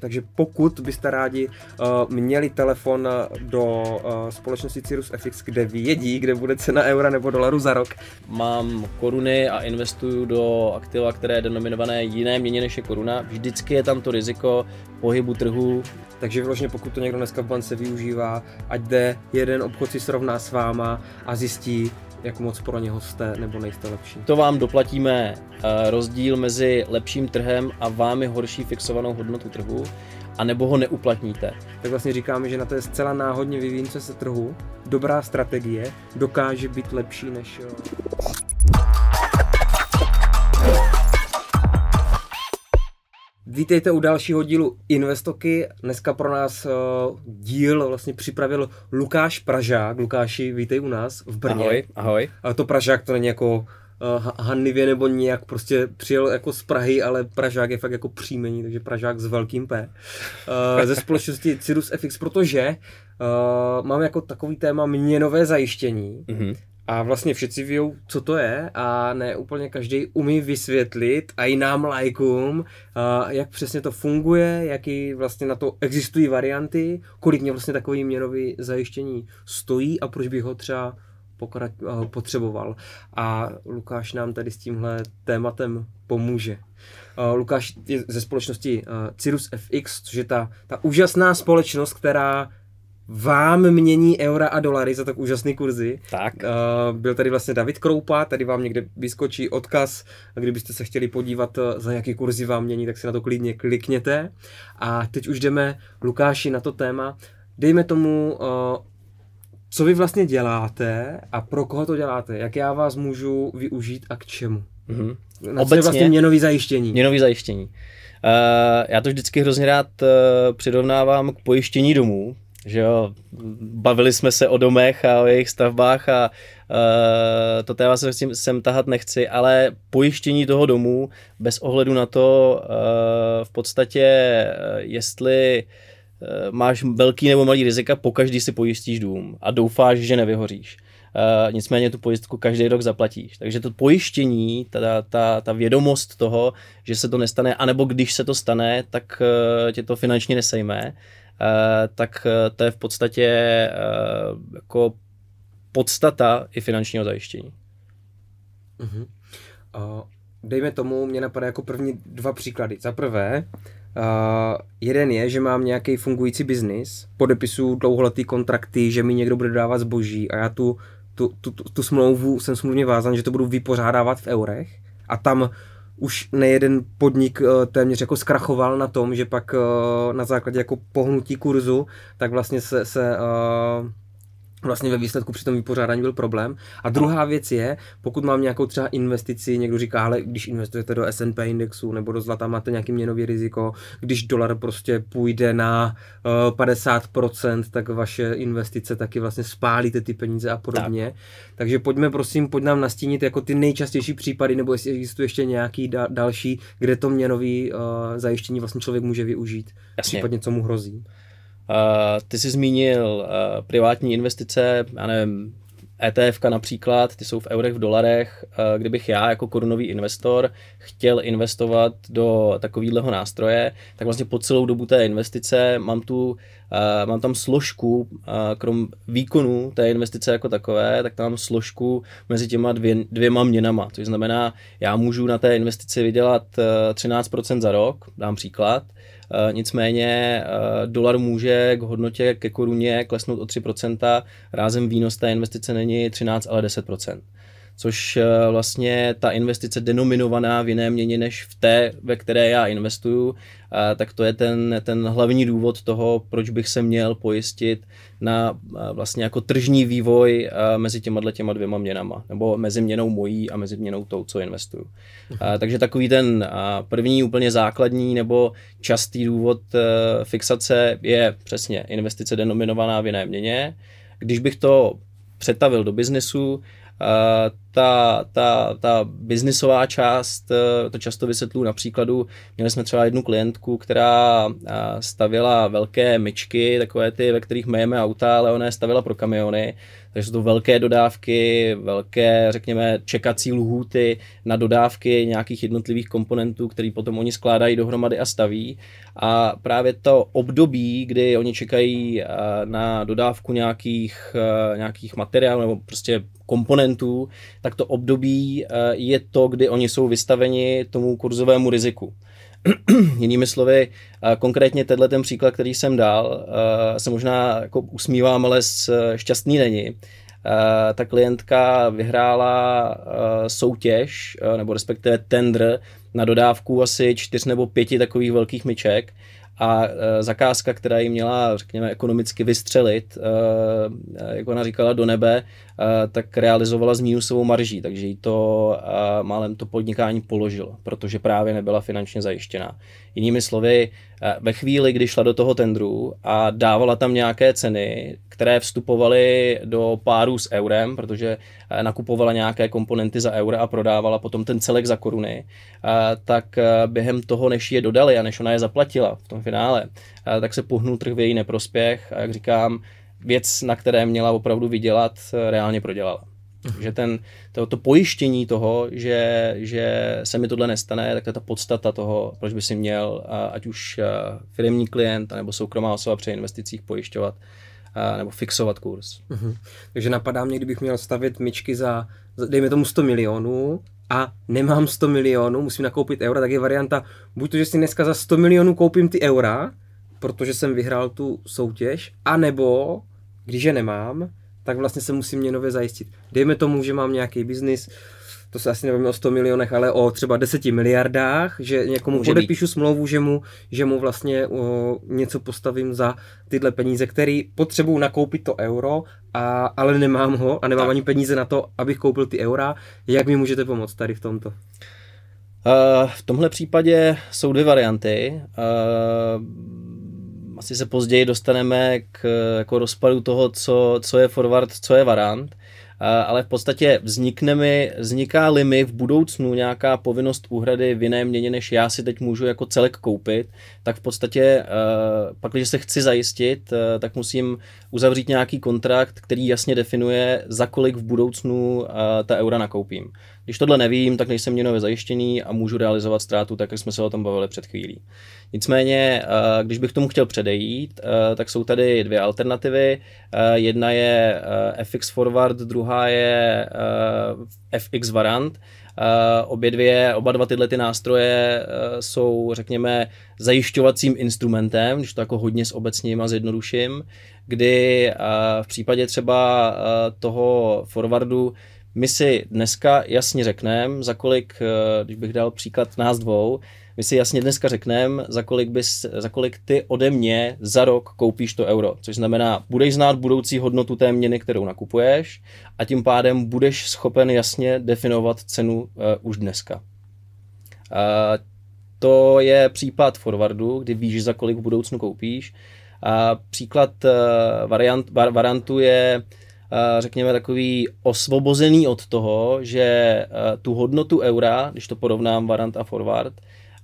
Takže pokud byste rádi uh, měli telefon do uh, společnosti Cirrus FX, kde vědí, kde bude cena eura nebo dolaru za rok. Mám koruny a investuju do aktiva, které je denominované jiné měně než je koruna. Vždycky je tam to riziko pohybu trhu. Takže vlastně pokud to někdo dneska v bance využívá, ať jde jeden obchod si srovná s váma a zjistí, jak moc pro něho jste nebo nejste lepší. To vám doplatíme eh, rozdíl mezi lepším trhem a vámi horší fixovanou hodnotu trhu, a nebo ho neuplatníte. Tak vlastně říkáme, že na to je zcela náhodně vyvíjící se trhu. Dobrá strategie dokáže být lepší než Vítejte u dalšího dílu Investoky. Dneska pro nás uh, díl vlastně připravil Lukáš Pražák. Lukáši, vítej u nás v Brně. Ahoj, ahoj. A to Pražák to není jako uh, hanlivě nebo nějak prostě přijel jako z Prahy, ale Pražák je fakt jako příjmení, takže Pražák s velkým P. Uh, ze společnosti Cirrus FX, protože uh, mám jako takový téma měnové zajištění. Mm-hmm. A vlastně všichni ví, co to je a ne úplně každý umí vysvětlit a i nám lajkům, jak přesně to funguje, jaký vlastně na to existují varianty, kolik mě vlastně takový měnový zajištění stojí a proč bych ho třeba pokrat, potřeboval. A Lukáš nám tady s tímhle tématem pomůže. Lukáš je ze společnosti Cirrus FX, což je ta, ta úžasná společnost, která vám mění eura a dolary za tak úžasný kurzy. Tak. Uh, byl tady vlastně David Kroupa, tady vám někde vyskočí odkaz, kdybyste se chtěli podívat, eh, za jaký kurzy vám mění, tak si na to klidně klikněte. A teď už jdeme, Lukáši, na to téma. Dejme tomu, uh, co vy vlastně děláte a pro koho to děláte, jak já vás můžu využít a k čemu. Mm-hmm. Na Obecně, vlastně měnový zajištění. Měnový zajištění. Uh, já to vždycky hrozně rád uh, přirovnávám k pojištění domů, že jo, bavili jsme se o domech a o jejich stavbách a uh, to téma se sem, tahat nechci, ale pojištění toho domu bez ohledu na to uh, v podstatě, uh, jestli uh, máš velký nebo malý rizika, pokaždý si pojistíš dům a doufáš, že nevyhoříš. Uh, nicméně tu pojistku každý rok zaplatíš. Takže to pojištění, ta, ta, ta vědomost toho, že se to nestane, anebo když se to stane, tak uh, tě to finančně nesejme, tak eh, to je v podstatě eh, jako podstata i finančního zajištění. Uh-huh. Uh, dejme tomu, mě napadá jako první dva příklady. Za prvé, uh, jeden je, že mám nějaký fungující biznis, podepisu dlouholetý kontrakty, že mi někdo bude dávat zboží a já tu, tu, tu, tu, tu smlouvu jsem smluvně vázan, že to budu vypořádávat v eurech a tam už nejeden podnik eh, téměř jako zkrachoval na tom, že pak eh, na základě jako pohnutí kurzu, tak vlastně se, se uh, vlastně ve výsledku při tom vypořádání byl problém. A druhá věc je, pokud mám nějakou třeba investici, někdo říká, ale když investujete do S&P indexu nebo do zlata, máte nějaký měnový riziko, když dolar prostě půjde na uh, eh, 50%, tak vaše investice taky vlastně spálíte ty peníze a podobně. Tak. Takže pojďme prosím, pojď nám nastínit jako ty nejčastější případy, nebo jestli existuje ještě nějaký da- další, kde to měnový uh, zajištění vlastně člověk může využít, Jasně. případně co mu hrozí. Uh, ty jsi zmínil uh, privátní investice, já nevím, ETF například, ty jsou v eurech, v dolarech. Uh, kdybych já jako korunový investor chtěl investovat do takového nástroje, tak vlastně po celou dobu té investice mám tu mám tam složku, krom výkonu té investice jako takové, tak tam mám složku mezi těma dvě, dvěma měnama. Což znamená, já můžu na té investici vydělat uh, 13% za rok, dám příklad, Eh, nicméně eh, dolar může k hodnotě ke koruně klesnout o 3%, rázem výnos té investice není 13, ale 10% což eh, vlastně ta investice denominovaná v jiné měně než v té, ve které já investuju, tak to je ten, ten hlavní důvod toho, proč bych se měl pojistit na vlastně jako tržní vývoj mezi těma těma dvěma měnama, nebo mezi měnou mojí a mezi měnou tou, co investuju. Uh-huh. Takže takový ten první úplně základní nebo častý důvod fixace je přesně investice denominovaná v jiné měně. Když bych to přetavil do biznesu, ta, ta, ta biznisová část, eh, to často vysvětluji na příkladu, měli jsme třeba jednu klientku, která stavěla velké myčky, takové ty, ve kterých myjeme auta, ale ona je stavila pro kamiony, takže jsou to velké dodávky, velké, řekněme, čekací lhůty na dodávky nějakých jednotlivých komponentů, který potom oni skládají dohromady a staví. A právě to období, kdy oni čekají na dodávku nějakých, nějakých materiálů nebo prostě komponentů, tak to období je to, kdy oni jsou vystaveni tomu kurzovému riziku. Jinými slovy, konkrétně tenhle ten příklad, který jsem dal, se možná jako usmívám, ale šťastný není. Ta klientka vyhrála soutěž, nebo respektive tender na dodávku asi čtyř nebo pěti takových velkých myček a e, zakázka, která ji měla, řekněme, ekonomicky vystřelit, e, jak ona říkala, do nebe, e, tak realizovala s mínusovou marží, takže jí to málem to podnikání položilo, protože právě nebyla finančně zajištěná. Jinými slovy, ve chvíli, kdy šla do toho tendru a dávala tam nějaké ceny, které vstupovaly do páru s eurem, protože nakupovala nějaké komponenty za eura a prodávala potom ten celek za koruny, tak během toho, než je dodali a než ona je zaplatila v tom finále, tak se pohnul trh v její neprospěch a jak říkám, věc, na které měla opravdu vydělat, reálně prodělala. Že ten, to, to pojištění toho, že, že se mi tohle nestane, tak to je ta podstata toho, proč by si měl, ať už firmní klient, nebo soukromá osoba při investicích pojišťovat nebo fixovat kurz. Uh-huh. Takže napadá mě, kdybych měl stavit myčky za, za, dejme tomu 100 milionů a nemám 100 milionů, musím nakoupit eura, tak je varianta buď to, že si dneska za 100 milionů koupím ty eura, protože jsem vyhrál tu soutěž, anebo když je nemám, tak vlastně se musím měnově zajistit. Dejme tomu, že mám nějaký biznis, to se asi nevím o 100 milionech, ale o třeba 10 miliardách, že někomu Může podepíšu být. smlouvu, že mu, že mu vlastně o, něco postavím za tyhle peníze, který potřebuju nakoupit to euro, a, ale nemám ho a nemám tak. ani peníze na to, abych koupil ty eura. Jak mi můžete pomoct tady v tomto? Uh, v tomhle případě jsou dvě varianty. Uh, asi se později dostaneme k jako rozpadu toho, co, co je forward, co je varant ale v podstatě vznikne mi, vzniká-li mi v budoucnu nějaká povinnost úhrady v jiné měně, než já si teď můžu jako celek koupit, tak v podstatě pak, když se chci zajistit, tak musím uzavřít nějaký kontrakt, který jasně definuje, za kolik v budoucnu ta eura nakoupím. Když tohle nevím, tak nejsem měnově zajištěný a můžu realizovat ztrátu, tak jak jsme se o tom bavili před chvílí. Nicméně, eh, když bych tomu chtěl předejít, eh, tak jsou tady dvě alternativy. Eh, jedna je FX Forward, druhá je FX Varant. Obě dvě, oba dva tyhle ty nástroje jsou, řekněme, zajišťovacím instrumentem, když to jako hodně s obecním a zjednoduším, kdy v případě třeba toho forwardu my si dneska jasně řekneme, za kolik, když bych dal příklad nás dvou, my si jasně dneska řekneme, za kolik, bys, za kolik ty ode mě za rok koupíš to euro. Což znamená, budeš znát budoucí hodnotu té měny, kterou nakupuješ a tím pádem budeš schopen jasně definovat cenu uh, už dneska. Uh, to je případ forwardu, kdy víš, za kolik v budoucnu koupíš. A příklad uh, variant, var, variantu je řekněme, takový osvobozený od toho, že tu hodnotu eura, když to porovnám varant a forward,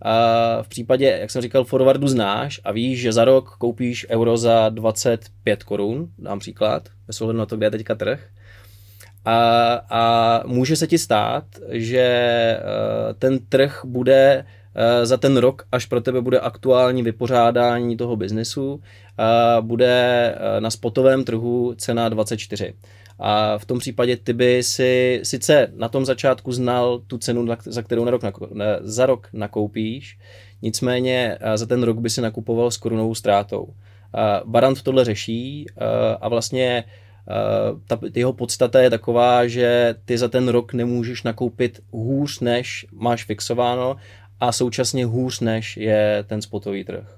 a v případě, jak jsem říkal, forwardu znáš a víš, že za rok koupíš euro za 25 korun, dám příklad, bez ohledu na to, kde je teďka trh. A, a může se ti stát, že ten trh bude za ten rok, až pro tebe bude aktuální vypořádání toho biznesu, bude na spotovém trhu cena 24. A v tom případě ty by si sice na tom začátku znal tu cenu, za kterou na rok, za rok nakoupíš, nicméně za ten rok by si nakupoval s korunovou ztrátou. Barant tohle řeší a vlastně ta jeho podstata je taková, že ty za ten rok nemůžeš nakoupit hůř, než máš fixováno a současně hůř, než je ten spotový trh.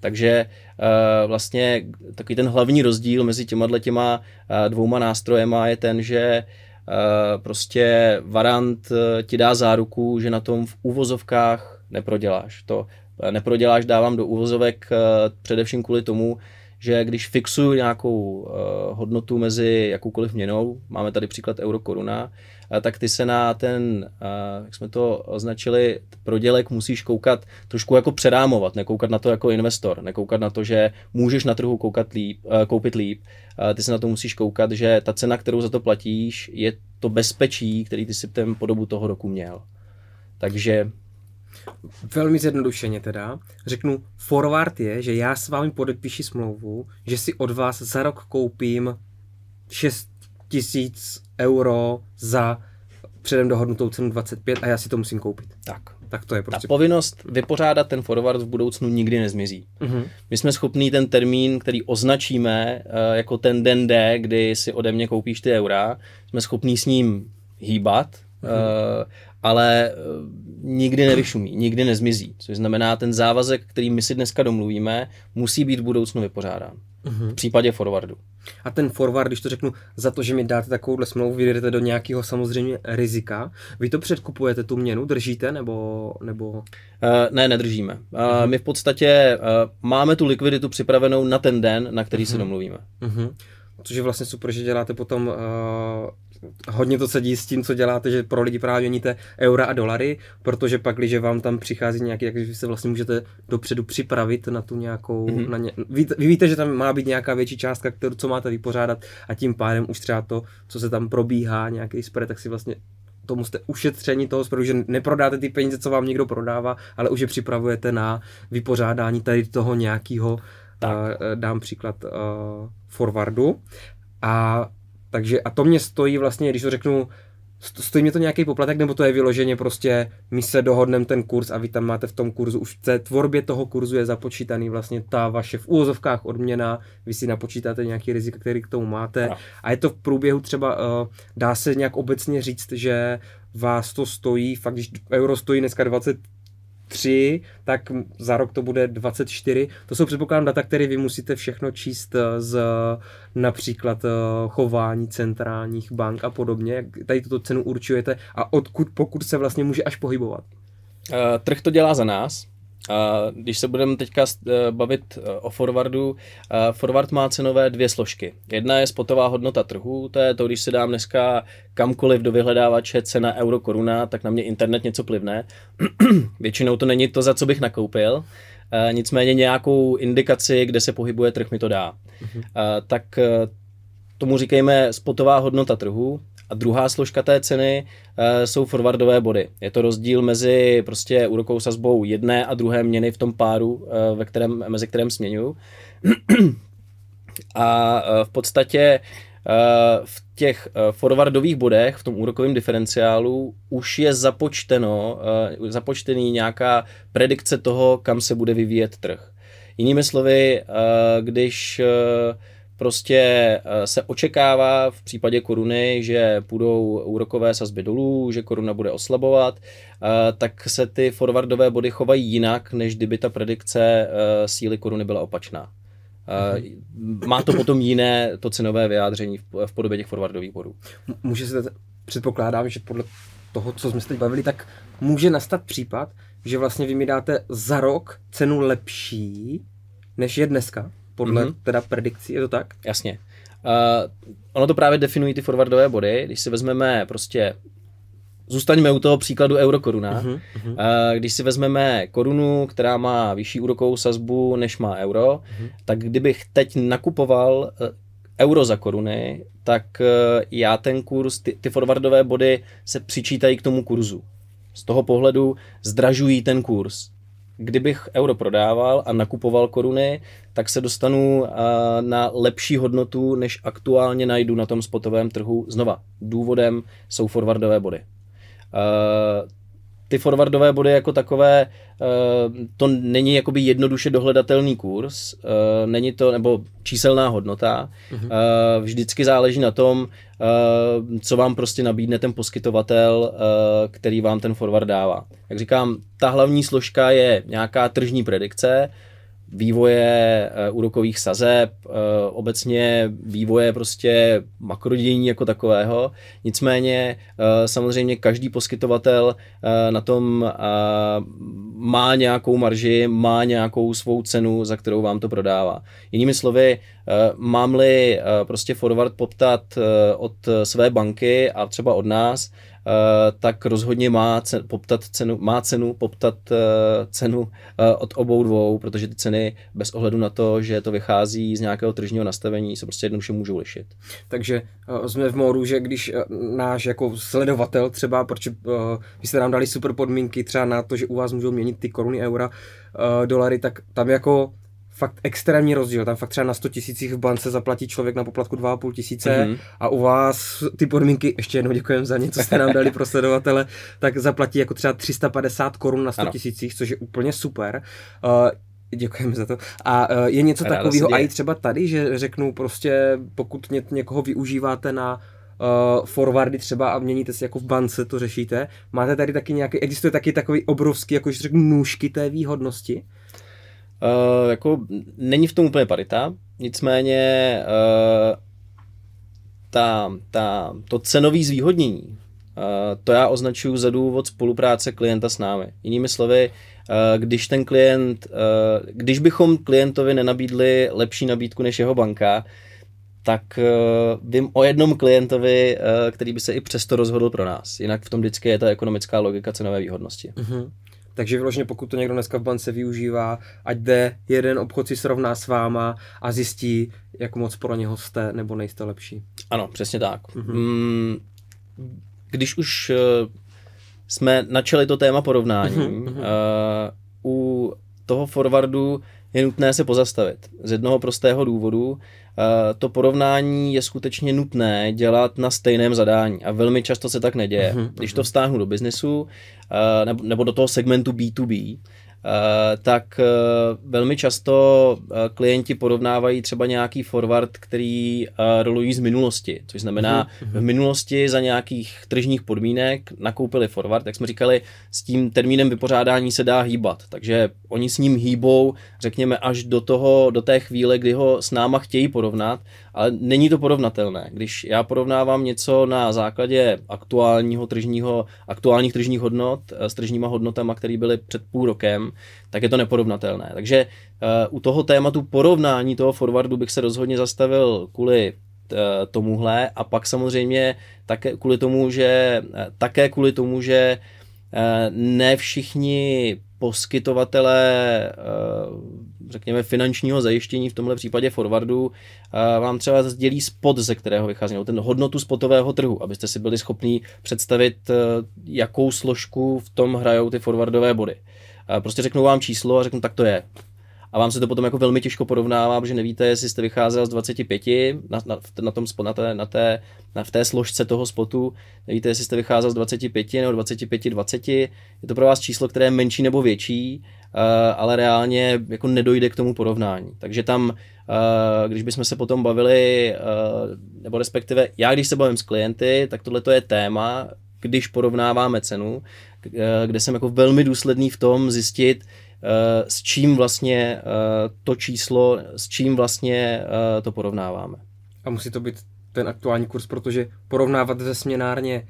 Takže uh, vlastně takový ten hlavní rozdíl mezi těma těma uh, dvouma nástrojema je ten, že uh, prostě Varant ti dá záruku, že na tom v úvozovkách neproděláš. To neproděláš dávám do úvozovek především kvůli tomu, že když fixuju nějakou hodnotu mezi jakoukoliv měnou, máme tady příklad euro koruna, tak ty se na ten, jak jsme to označili, prodělek musíš koukat trošku jako přerámovat, nekoukat na to jako investor, nekoukat na to, že můžeš na trhu koukat líp, koupit líp, ty se na to musíš koukat, že ta cena, kterou za to platíš, je to bezpečí, který ty si ten po dobu toho roku měl. Takže Velmi zjednodušeně teda. Řeknu, forward je, že já s vámi podepíši smlouvu, že si od vás za rok koupím 6 tisíc euro za předem dohodnutou cenu 25 a já si to musím koupit. Tak. Tak to je prostě. Ta povinnost vypořádat ten forward v budoucnu nikdy nezmizí. Mhm. My jsme schopní ten termín, který označíme uh, jako ten den D, kdy si ode mě koupíš ty eura, jsme schopní s ním hýbat, uh, ale uh, nikdy nevyšumí, nikdy nezmizí. Což znamená, ten závazek, který my si dneska domluvíme, musí být v budoucnu vypořádán. V případě forwardu. A ten forward, když to řeknu, za to, že mi dáte takovouhle smlouvu, vy jdete do nějakého samozřejmě rizika. Vy to předkupujete tu měnu, držíte nebo... nebo... Uh, ne, nedržíme. Uh, My v podstatě uh, máme tu likviditu připravenou na ten den, na který se domluvíme. Mhm. Což je vlastně super, že děláte potom uh, hodně to sedí s tím, co děláte, že pro lidi právě měníte eura a dolary, protože pak, když vám tam přichází nějaký, tak vy se vlastně můžete dopředu připravit na tu nějakou, mm-hmm. na ně, vy, vy víte, že tam má být nějaká větší částka, kterou co máte vypořádat a tím pádem už třeba to, co se tam probíhá, nějaký spread, tak si vlastně to musíte ušetření toho spreadu, že neprodáte ty peníze, co vám někdo prodává, ale už je připravujete na vypořádání tady toho nějakého, uh, dám příklad uh, forwardu. A takže a to mě stojí vlastně, když to řeknu, sto- stojí mě to nějaký poplatek, nebo to je vyloženě prostě, my se dohodneme ten kurz a vy tam máte v tom kurzu, už v té tvorbě toho kurzu je započítaný vlastně ta vaše v úvozovkách odměna, vy si napočítáte nějaký rizika, který k tomu máte Ano. a je to v průběhu třeba, uh, dá se nějak obecně říct, že vás to stojí, fakt když euro stojí dneska 20 3, tak za rok to bude 24. To jsou předpokládám data, které vy musíte všechno číst eh, z například eh, chování centrálních bank a podobně. Tady tuto cenu určujete a odkud, pokud se vlastně může až pohybovat. Uh, trh to dělá za nás. Uh, když se budeme teďka uh, bavit uh, o forwardu, uh, forward má cenové dvě složky. Jedna je spotová hodnota trhu, to je to, když se dám dneska kamkoliv do vyhledávače cena euro koruna, tak na mě internet něco plivne. Většinou to není to, za co bych nakoupil, nicméně nějakou indikaci, kde se pohybuje trh, mi to dá. Uh, tak tomu říkejme spotová hodnota trhu. A druhá složka té ceny uh, jsou forwardové body. Je to rozdíl mezi prostě úrokovou sazbou jedné a druhé měny v tom páru, uh, ve kterém, mezi kterým směňuju. a uh, v podstatě v těch forwardových bodech, v tom úrokovém diferenciálu, už je započteno, započtený nějaká predikce toho, kam se bude vyvíjet trh. Jinými slovy, když prostě eh, se očekává v případě koruny, že půjdou úrokové sazby dolů, že koruna bude oslabovat, eh, tak se ty forwardové body chovají jinak, než kdyby ta predikce eh, síly koruny byla opačná. Má to potom jiné to cenové vyjádření v podobě těch forwardových bodů. Může se, předpokládám, že podle toho, co jsme se teď bavili, tak může nastat případ, že vlastně vy mi dáte za rok cenu lepší, než je dneska podle mm-hmm. teda predikcí, je to tak? Jasně. Uh, ono to právě definují ty forwardové body, když si vezmeme prostě Zůstaňme u toho příkladu euro-koruna. Uh-huh, uh-huh. Když si vezmeme korunu, která má vyšší úrokovou sazbu, než má euro, uh-huh. tak kdybych teď nakupoval eh, euro za koruny, tak já ten kurz, ty, ty forwardové body se přičítají k tomu kurzu. Z toho pohledu zdražují ten kurz kdybych euro prodával a nakupoval koruny, tak se dostanu na lepší hodnotu, než aktuálně najdu na tom spotovém trhu. Znova, důvodem jsou forwardové body. Ty forwardové body jako takové, to není jakoby jednoduše dohledatelný kurz, není to, nebo číselná hodnota, mm-hmm. vždycky záleží na tom, co vám prostě nabídne ten poskytovatel, který vám ten forward dává. Jak říkám, ta hlavní složka je nějaká tržní predikce, vývoje uh, úrokových sazeb, uh, obecně vývoje prostě makrodění jako takového. Nicméně uh, samozřejmě každý poskytovatel na tom má nějakou marži, má nějakou svou cenu, za kterou vám to prodává. Jinými slovy, mám-li prostě forward poptat od své banky a třeba od nás, Eh, tak rozhodně má cen, poptat cenu, má cenu poptat uh, cenu uh, od obou dvou, protože ty ceny bez ohledu na to, že to vychází z nějakého tržního nastavení, se prostě jednoduše můžou lišit. Takže jsme v módu, že když náš jako sledovatel třeba, protože vy jste nám dali super podmínky třeba na to, že u vás můžou měnit ty koruny, eura, dolary, tak tam jako fakt extrémní rozdíl. Tam fakt třeba na 100 tisících v bance zaplatí člověk na poplatku 2,5 tisíce mm-hmm. a u vás ty podmínky, ještě jednou děkujeme za ně, co jste nám dali pro sledovatele, tak zaplatí jako třeba 350 korun na 100 tisících, což je úplně super. Uh, Děkujeme za to. A uh, je něco takového i třeba tady, že řeknu prostě, pokud ně, někoho využíváte na uh, forwardy třeba a měníte si jako v bance, to řešíte. Máte tady taky nějaký, existuje taky takový obrovský, jakože řeknu, nůžky té výhodnosti? Uh, jako není v tom úplně parita, nicméně uh, ta, ta, to cenové zvýhodnění, uh, to já označuji za důvod spolupráce klienta s námi. Jinými slovy, uh, když ten klient, uh, když bychom klientovi nenabídli lepší nabídku než jeho banka, tak uh, vím o jednom klientovi, uh, který by se i přesto rozhodl pro nás. Jinak v tom vždycky je ta ekonomická logika cenové výhodnosti. Uh-huh. Takže vyloženě pokud to někdo dneska v bance využívá, ať jde jeden obchod si srovná s váma a zjistí, jak moc pro něho jste nebo nejste lepší. Ano, přesně tak. Mm-hmm. Když už uh, jsme načali to téma porovnání, mm-hmm. uh, u toho forwardu je nutné se pozastavit. Z jednoho prostého důvodu, eh, to porovnání je skutečně nutné dělat na stejném zadání a velmi často se tak neděje. Mhm, Když to mhm. vztáhnu do biznesu eh, nebo do toho segmentu B2B, Eh, tak eh, velmi často eh, klienti porovnávají třeba nějaký forward, který rolují z minulosti, což znamená mhm. v minulosti za nějakých tržních podmínek nakoupili forward, jak jsme říkali, s tím termínem vypořádání se dá hýbat, takže oni s ním hýbou, řekněme, až do toho, do té chvíle, kdy ho s náma chtějí porovnat, ale není to porovnatelné. Když já porovnávám něco na základě aktuálního tržního, aktuálních tržních hodnot s tržníma hodnotama, které byly před půl rokem, tak je to neporovnatelné. Takže uh, u toho tématu porovnání toho forwardu bych se rozhodně zastavil kvůli uh, tomuhle a pak samozřejmě také kvůli tomu, že, také kvůli tomu, že ne všichni poskytovatelé, řekněme, finančního zajištění, v tomhle případě forwardu, vám třeba sdělí spot, ze kterého vychází, ten hodnotu spotového trhu, abyste si byli schopni představit, jakou složku v tom hrajou ty forwardové body. Prostě řeknu vám číslo a řeknu, tak to je. A vám se to potom jako velmi těžko porovnává, protože nevíte, jestli jste vycházel z 25 na, na, na, tom, na, té, na, té, na, v té složce toho spotu, nevíte, jestli jste vycházel z 25 nebo 25, 20. Je to pro vás číslo, které je menší nebo větší, uh, ale reálně jako nedojde k tomu porovnání. Takže tam, uh, když bychom se potom bavili, uh, nebo respektive já, když se bavím s klienty, tak tohle je téma, když porovnáváme cenu, kde jsem jako velmi důsledný v tom zjistit, s čím vlastně eh, to číslo, s čím vlastně to porovnáváme. A musí to být ten aktuální kurz, protože porovnávat ze směnárně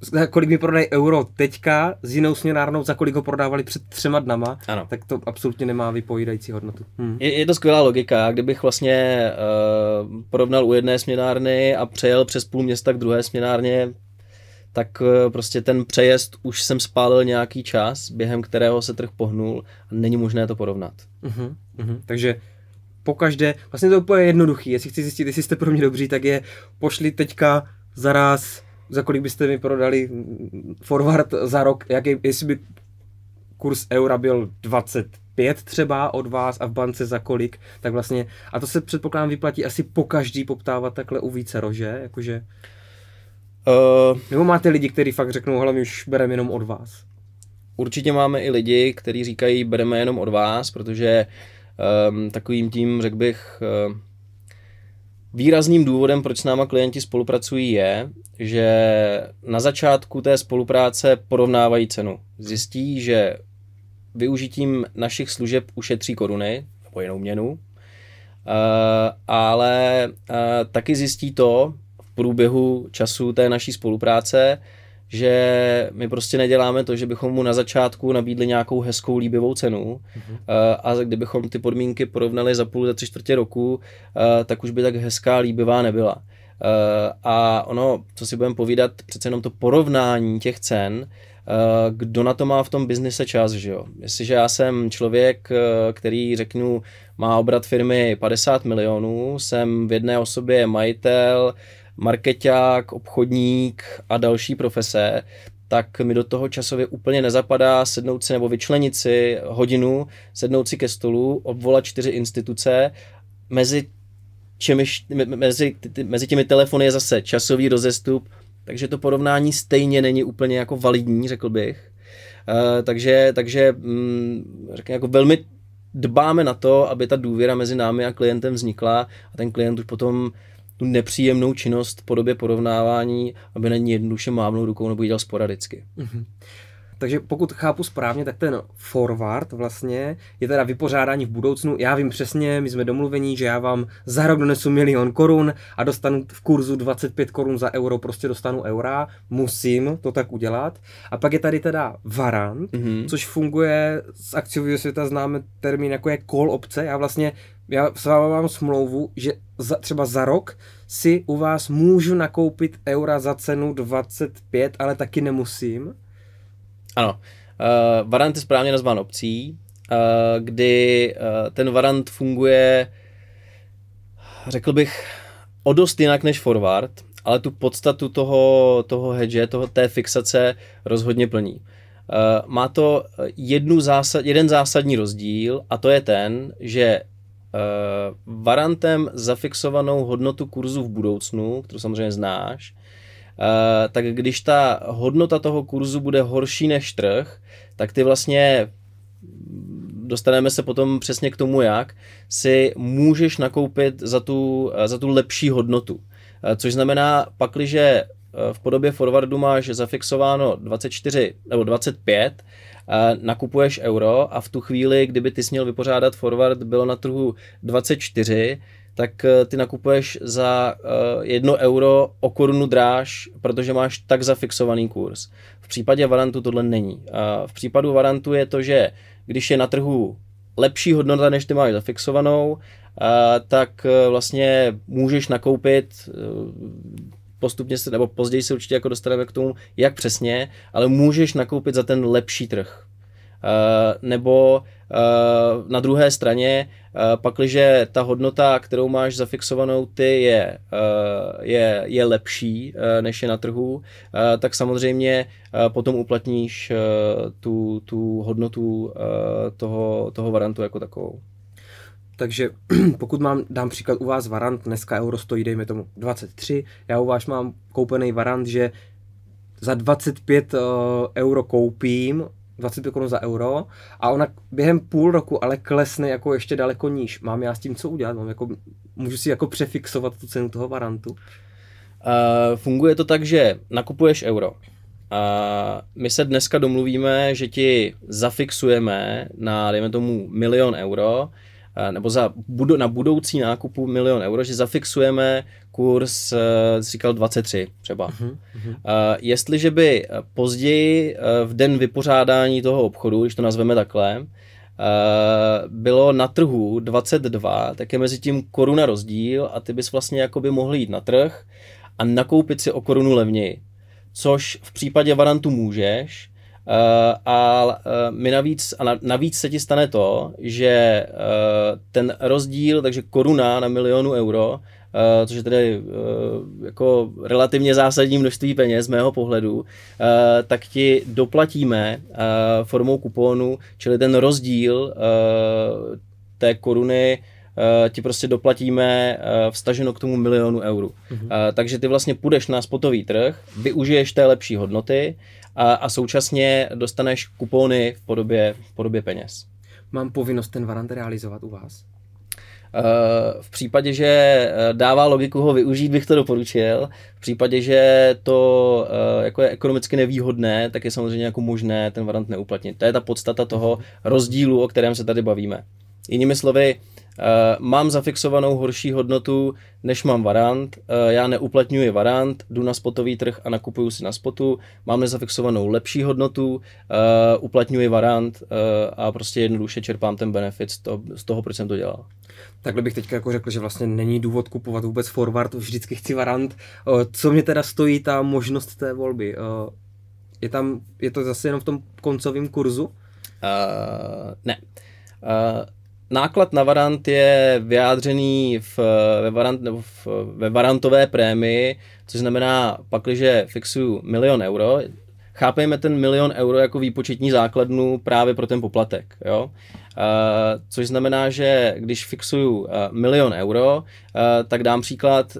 za kolik mi prodají euro teďka s jinou směnárnou, za kolik ho prodávali před třema dnama, ano. tak to absolutně nemá vypovídající hodnotu. Hmm. Je, je to skvělá logika. Kdybych vlastně uh, porovnal u jedné směnárny a přejel přes půl města k druhé směnárně, tak eh, prostě ten přejezd už jsem spálil nějaký čas, během kterého se trh pohnul a není možné to porovnat. Uh-huh, uh-huh. Takže pokaždé, vlastně to je úplně jednoduchý, jestli chci zjistit, jestli jste pro mě dobří, tak je pošli teďka zaraz, za kolik byste mi prodali forward za rok, jaký, jestli by kurz eura byl 25 třeba od vás a v bance za kolik, tak vlastně, a to se předpokládám vyplatí asi po každý poptávat takhle u více rože, jakože... Uh, Nebo máte lidi, kteří fakt řeknou, hele, my už bereme jenom od vás? Určitě máme i lidi, kteří říkají, bereme jenom od vás, protože um, takovým tím, řekl bych, uh, výrazným důvodem, proč s náma klienti spolupracují, je, že na začátku té spolupráce porovnávají cenu. Zjistí, že využitím našich služeb ušetří koruny, nebo jinou měnu. Uh, ale uh, taky zjistí to průběhu času té naší spolupráce, že my prostě neděláme to, že bychom mu na začátku nabídli nějakou hezkou líbivou cenu mm-hmm. a kdybychom ty podmínky porovnali za půl, za tři čtvrtě roku, tak už by tak hezká líbivá nebyla. A ono, co si budeme povídat, přece jenom to porovnání těch cen, kdo na to má v tom biznise čas, že jo? Jestliže já jsem člověk, který řeknu, má obrat firmy 50 milionů, jsem v jedné osobě majitel, marketák, obchodník a další profese, tak mi do toho časově úplně nezapadá sednout si nebo vyčlenit si hodinu, sednout si ke stolu, obvolat čtyři instituce, mezi, čemiž, mezi, mezi těmi telefony je zase časový rozestup, takže to porovnání stejně není úplně jako validní, řekl bych. Uh, takže, takže mm, řekněme, jako velmi dbáme na to, aby ta důvěra mezi námi a klientem vznikla a ten klient už potom tu nepříjemnou činnost v podobě porovnávání, aby na ní jednoduše mávnul rukou nebo ji dělal sporadicky. Mm-hmm. Takže pokud chápu správně, tak ten forward vlastně je teda vypořádání v budoucnu. Já vím přesně, my jsme domluvení, že já vám za rok donesu milion korun a dostanu v kurzu 25 korun za euro, prostě dostanu eura, musím to tak udělat. A pak je tady teda varant, mm-hmm. což funguje z akciového světa známe termín jako je call opce. Já vlastně já s vámi mám smlouvu, že za, třeba za rok si u vás můžu nakoupit eura za cenu 25, ale taky nemusím. Ano, uh, varant je správně nazván opcí, uh, kdy uh, ten varant funguje, řekl bych, o dost jinak než forward, ale tu podstatu toho, toho hedge, toho, té fixace rozhodně plní. Uh, má to jednu zásad, jeden zásadní rozdíl a to je ten, že varantem zafixovanou hodnotu kurzu v budoucnu, kterou samozřejmě znáš, uh, tak když ta hodnota toho kurzu bude horší než trh, tak ty vlastně dostaneme se potom přesně k tomu, jak si můžeš nakoupit za tu, za tu lepší hodnotu. Eh, což znamená, pakliže v podobě forwardu máš zafixováno 24 nebo 25, nakupuješ euro a v tu chvíli, kdyby ty měl vypořádat forward, bylo na trhu 24, tak eh, ty nakupuješ za uh, jedno euro o korunu dráž, protože máš tak zafixovaný kurz. V případě varantu tohle není. V případu varantu je to, že když je na trhu lepší hodnota, než ty máš zafixovanou, tak vlastně můžeš nakoupit postupně se, nebo později se určitě jako dostaneme k tomu, jak přesně, ale můžeš nakoupit za ten lepší trh. Uh, nebo uh, na druhé straně, uh, pakliže ta hodnota, kterou máš zafixovanou ty, je, je, je lepší než je na trhu, tak samozřejmě potom uplatníš tu, tu hodnotu toho, toho varantu jako takovou. Takže pokud mám, dám příklad u vás varant, dneska euro stojí, dejme tomu 23, já u vás mám koupený varant, že za 25 uh, euro koupím, 25 korun za euro a ona během půl roku ale klesne jako ještě daleko níž. Mám já s tím co udělat? Mám jako, můžu si jako přefixovat tu cenu toho varantu? Uh, funguje to tak, že nakupuješ euro. A my se dneska domluvíme, že ti zafixujeme na, dejme tomu, milion euro, Eh, nebo za, na budoucí nákupu milion euro, že zafixujeme kurz, eh, říkal 23 třeba. Uh-huh, uh-huh. Jestliže by později v den vypořádání toho obchodu, když to nazveme takhle, bylo na trhu 22, tak je mezi tím koruna rozdíl a ty bys vlastně jakoby mohl jít na trh a nakoupit si o korunu levněji. Což v případě varantu můžeš, a uh, my navíc, a navíc se ti stane to, že uh, ten rozdíl, takže koruna na milionu euro, uh, což je tedy uh, jako relativně zásadní množství peněz z mého pohledu, uh, tak ti doplatíme formou kupónu, čili ten rozdíl té koruny ti prostě doplatíme uh, vstaženo k tomu milionu euro. Uh-huh. Uh, takže ty vlastně půjdeš na spotový trh, využiješ té lepší hodnoty, a, a současně dostaneš kupony v podobě, v podobě peněz. Mám povinnost ten varant realizovat u vás? Eh, v případě, že eh, dává logiku ho využít, bych to doporučil. V případě, že to eh, jako je ekonomicky nevýhodné, tak je samozřejmě jako možné ten varant neuplatnit. To je ta podstata toho rozdílu, o kterém se tady bavíme. Jinými slovy, mám zafixovanou horší hodnotu, než mám varant, uh, já neuplatňuji varant, jdu na spotový trh a nakupuju si na spotu, mám nezafixovanou lepší hodnotu, uh, uplatňuji varant uh, a prostě jednoduše čerpám ten benefit z toho, z toho, proč jsem to dělal. Takhle bych teďka jako řekl, že vlastně není důvod kupovat vůbec forward, vždycky chci varant. Uh, co mě teda stojí ta možnost té volby? Uh, je tam, je to zase jenom v tom koncovém kurzu? Uh, ne. Uh, náklad na varant je vyjádřený v, ve, varant, nebo v, ve varantové prémii, což znamená, pakliže fixuju milion euro, chápejme ten milion euro jako výpočetní základnu právě pro ten poplatek. Jo? Uh, což znamená, že když fixuju uh, milion euro, uh, tak dám příklad,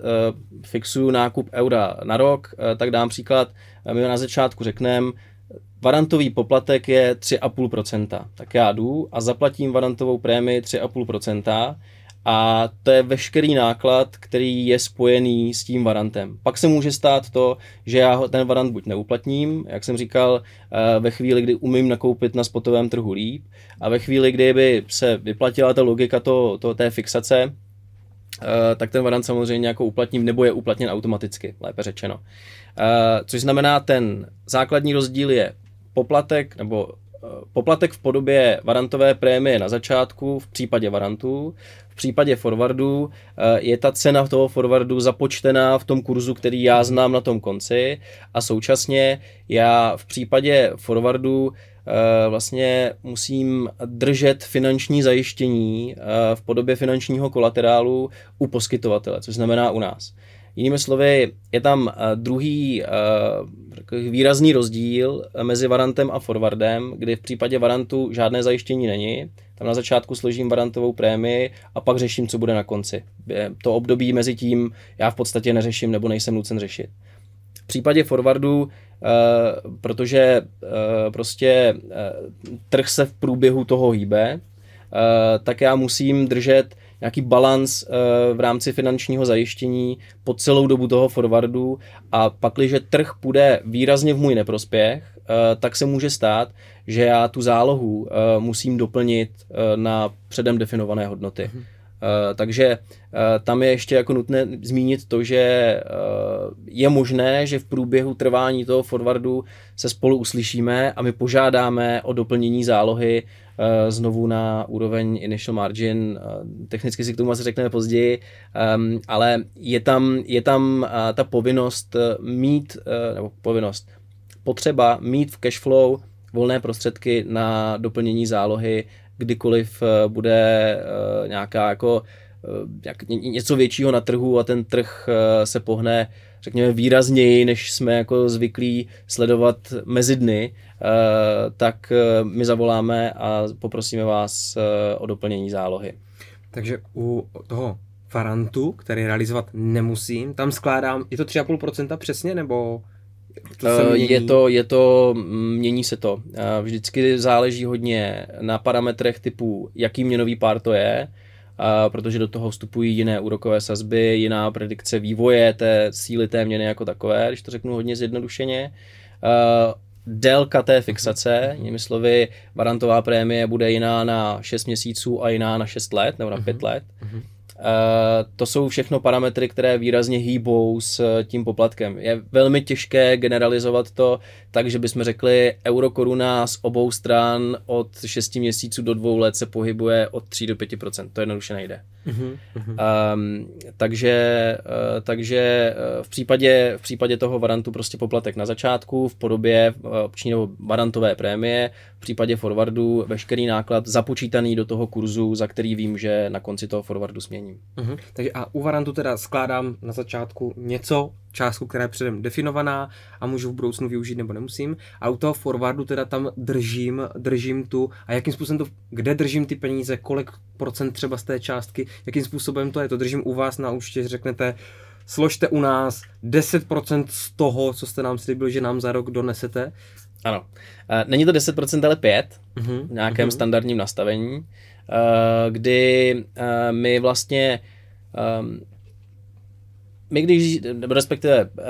fixuju nákup eura na rok, tak dám příklad, my na začátku řekneme, varantový poplatek je 3,5%. Tak já jdu a zaplatím varantovou prémii 3,5% a to je veškerý náklad, který je spojený s tím varantem. Pak se může stát to, že já ten varant buď neuplatním, jak jsem říkal, eh, ve chvíli, kdy umím nakoupit na spotovém trhu líp a ve chvíli, kdy by se vyplatila ta logika to, to, té fixace, eh, tak ten varant samozřejmě jako uplatním, nebo je uplatněn automaticky, lépe řečeno. Eh, což znamená, ten základní rozdíl je poplatek nebo eh, poplatek v podobě varantové prémie na začátku v případě varantů. V případě forwardu eh, je ta cena toho forwardu započtená v tom kurzu, který já znám na tom konci a současně já v případě forwardu eh, vlastně musím držet finanční zajištění v podobě finančního kolaterálu u poskytovatele, což znamená u nás. Jinými slovy, je tam eh, druhý uh, výrazný rozdíl mezi varantem a forwardem, kdy v případě varantu žádné zajištění není. Tam na začátku složím varantovou prémii a pak řeším, co bude na konci. To období mezi tím já v podstatě neřeším nebo nejsem nucen řešit. V případě forwardu, uh, protože uh, prostě uh, trh se v průběhu toho hýbe, tak já musím držet nějaký balans uh, v rámci finančního zajištění po celou dobu toho forwardu a pak, když trh půjde výrazně v můj neprospěch, uh, tak se může stát, že já tu zálohu uh, musím doplnit uh, na předem definované hodnoty. Mm-hmm. Uh, takže uh, tam je ještě jako nutné zmínit to, že uh, je možné, že v průběhu trvání toho forwardu se spolu uslyšíme a my požádáme o doplnění zálohy uh, znovu na úroveň initial margin. Uh, technicky si k tomu asi řekneme později, um, ale je tam, je tam uh, ta povinnost mít, nebo povinnost, potřeba mít v cash flow volné prostředky na doplnění zálohy kdykoliv eh, bude eh, nějaká jako jak, něco většího na trhu a ten trh eh, se pohne řekněme výrazněji, než jsme jako zvyklí sledovat mezi dny, tak my zavoláme a poprosíme vás o doplnění zálohy. Takže u toho farantu, který realizovat nemusím, tam skládám, je to 3,5% přesně, nebo to eh, je to, je to, mm, mění se to. Eh, vždycky záleží hodně na parametrech typu, jaký měnový pár to je, eh, protože do toho vstupují jiné úrokové sazby, jiná predikce vývoje té síly té měny jako takové, když to řeknu hodně zjednodušeně. Délka té fixace, jinými slovy, varantová prémie bude jiná na 6 měsíců a jiná na 6 let nebo na 5 let. Uh-huh. Eh, to jsou všechno parametry, které výrazně hýbou s eh, tím poplatkem. Je velmi těžké generalizovat to tak, že bychom řekli, eurokoruna z obou stran od 6 měsíců do dvou let se pohybuje od 3 do 5% To jednoduše nejde. Uh-huh. Um, takže uh, takže v, případě, v případě toho varantu prostě poplatek na začátku v podobě opční nebo varantové prémie, v případě forwardu veškerý náklad započítaný do toho kurzu, za který vím, že na konci toho forwardu směním. Uh-huh. Takže a u varantu teda skládám na začátku něco, částku, která je předem definovaná a můžu v budoucnu využít nebo nemusím. A u toho forwardu teda tam držím, držím tu a jakým způsobem to, kde držím ty peníze, kolik procent třeba z té částky, jakým způsobem to je, to držím u vás na účtě, řeknete, složte u nás 10% z toho, co jste nám slíbil, že nám za rok donesete. Ano. Není to 10%, ale 5% uh-huh, v nějakém uh-huh. standardním nastavení, kdy my vlastně my když, respektive, uh,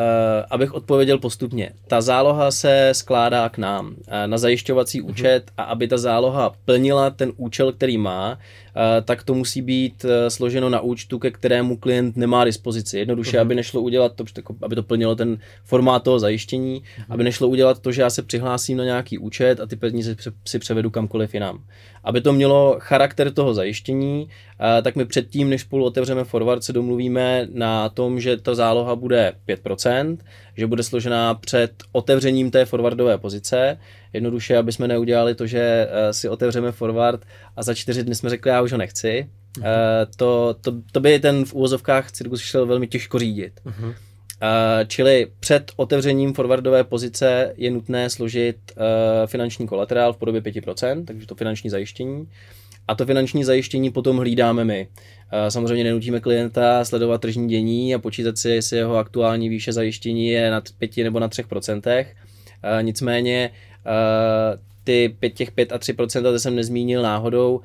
abych odpověděl postupně, ta záloha se skládá k nám uh, na zajišťovací mm-hmm. účet a aby ta záloha plnila ten účel, který má, uh, tak to musí být uh, složeno na účtu, ke kterému klient nemá dispozici. Jednoduše, mm-hmm. aby nešlo udělat to, jako, aby to plnilo ten formát toho zajištění, mm-hmm. aby nešlo udělat to, že já se přihlásím na nějaký účet a ty peníze si převedu kamkoliv jinam. Aby to mělo charakter toho zajištění, tak my předtím, než spolu otevřeme forward, se domluvíme na tom, že ta záloha bude 5%, že bude složená před otevřením té forwardové pozice. Jednoduše, aby jsme neudělali to, že uh, si otevřeme forward a za čtyři dny jsme řekli, já už ho nechci. Uh, to, to, to by ten v úvozovkách cirkus šel velmi těžko řídit. Uh-huh. Uh, čili před otevřením forwardové pozice je nutné složit uh, finanční kolaterál v podobě 5%, takže to finanční zajištění. A to finanční zajištění potom hlídáme my. Samozřejmě nenutíme klienta sledovat tržní dění a počítat si, jestli jeho aktuální výše zajištění je na 5 nebo na 3%. Nicméně ty 5, těch 5 a 3%, to jsem nezmínil náhodou,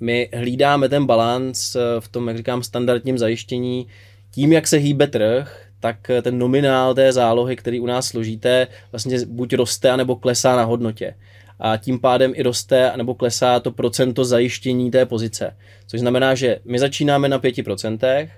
my hlídáme ten balans v tom, jak říkám, standardním zajištění tím, jak se hýbe trh, tak ten nominál té zálohy, který u nás složíte, vlastně buď roste, anebo klesá na hodnotě a tím pádem i roste nebo klesá to procento zajištění té pozice. Což znamená, že my začínáme na 5%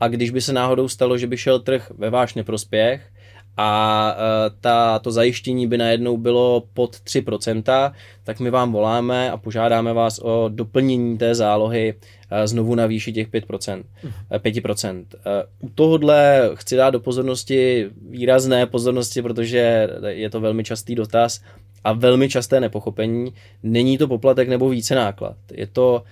a když by se náhodou stalo, že by šel trh ve váš neprospěch, a e, ta, to zajištění by najednou bylo pod 3%, tak my vám voláme a požádáme vás o doplnění té zálohy e, znovu na výši těch 5%. 5%. E, u tohohle chci dát do pozornosti výrazné pozornosti, protože je to velmi častý dotaz a velmi časté nepochopení. Není to poplatek nebo více náklad. Je to,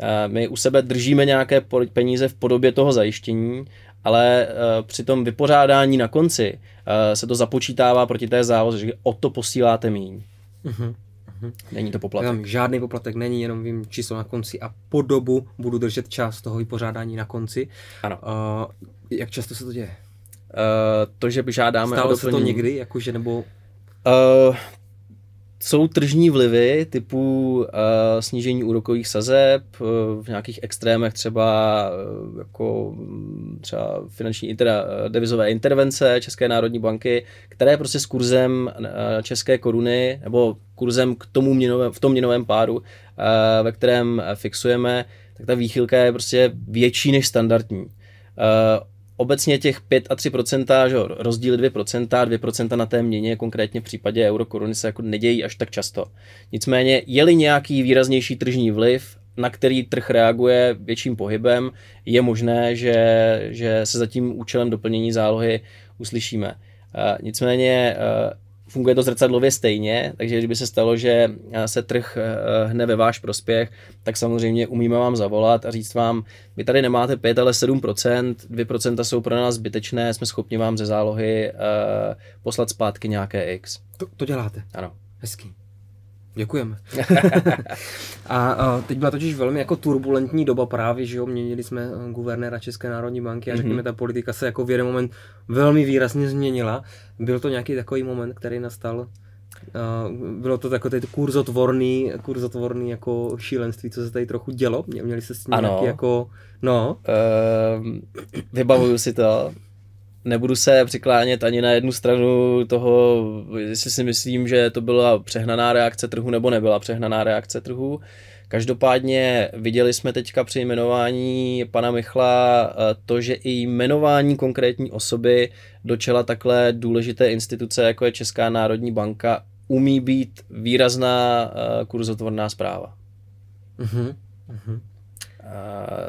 eh, my u sebe držíme nějaké peníze v podobě toho zajištění, ale eh, při tom vypořádání na konci eh, se to započítává proti té závoze, že o to posíláte míň. Uh-huh. Není to poplatek. Tam žádný poplatek není, jenom vím číslo na konci a po dobu budu držet část toho vypořádání na konci. Ano. Uh, jak často se to děje? Uh, to, že žádáme Stalo se to někdy, jakože nebo... Uh, jsou tržní vlivy typu uh, snížení úrokových sazeb, uh, v nějakých extrémech třeba uh, jako mm, třeba finanční inter, uh, devizové intervence České národní banky, které prostě s kurzem uh, české koruny nebo kurzem k tomu měnovém, v tom měnovém páru, uh, ve kterém fixujeme, tak ta výchylka je prostě větší než standardní. Uh, obecně těch 5 a 3 že rozdíl 2% 2% na té měně, konkrétně v případě euro koruny se jako nedějí až tak často. Nicméně, je-li nějaký výraznější tržní vliv, na který trh reaguje větším pohybem, je možné, že, že se za tím účelem doplnění zálohy uslyšíme. Uh, nicméně uh, funguje to zrcadlově stejně, takže kdyby se stalo, že eh, se trh eh, hne ve váš prospěch, tak samozřejmě umíme vám zavolat a říct vám, vy tady nemáte 5, ale 7%, 2% jsou pro nás zbytečné, jsme schopni vám ze zálohy uh, poslat zpátky nějaké X. To, to děláte? Ano. Hezký. Děkujeme. a, teď byla totiž velmi jako turbulentní doba právě, že jo, měnili jsme eh, guvernéra České národní banky a řekněme, mm-hmm. ta politika se jako v jeden moment velmi výrazně změnila. Byl to nějaký takový moment, který nastal? Uh, bylo to takové kurzotvorný, kurzotvorný jako šílenství, co se tady trochu dělo? Měli se s tím ano. nějaký jako, no? Uh, vybavuju si to nebudu se přiklánět ani na jednu stranu toho, jestli si myslím, že to byla přehnaná reakce trhu nebo nebyla přehnaná reakce trhu. Každopádně viděli jsme teďka při jmenování pana Michla eh, to, že i jmenování konkrétní osoby do čela takhle důležité instituce, jako je Česká národní banka, umí být výrazná eh, kurzotvorná zpráva. Uh-huh. Uh-huh.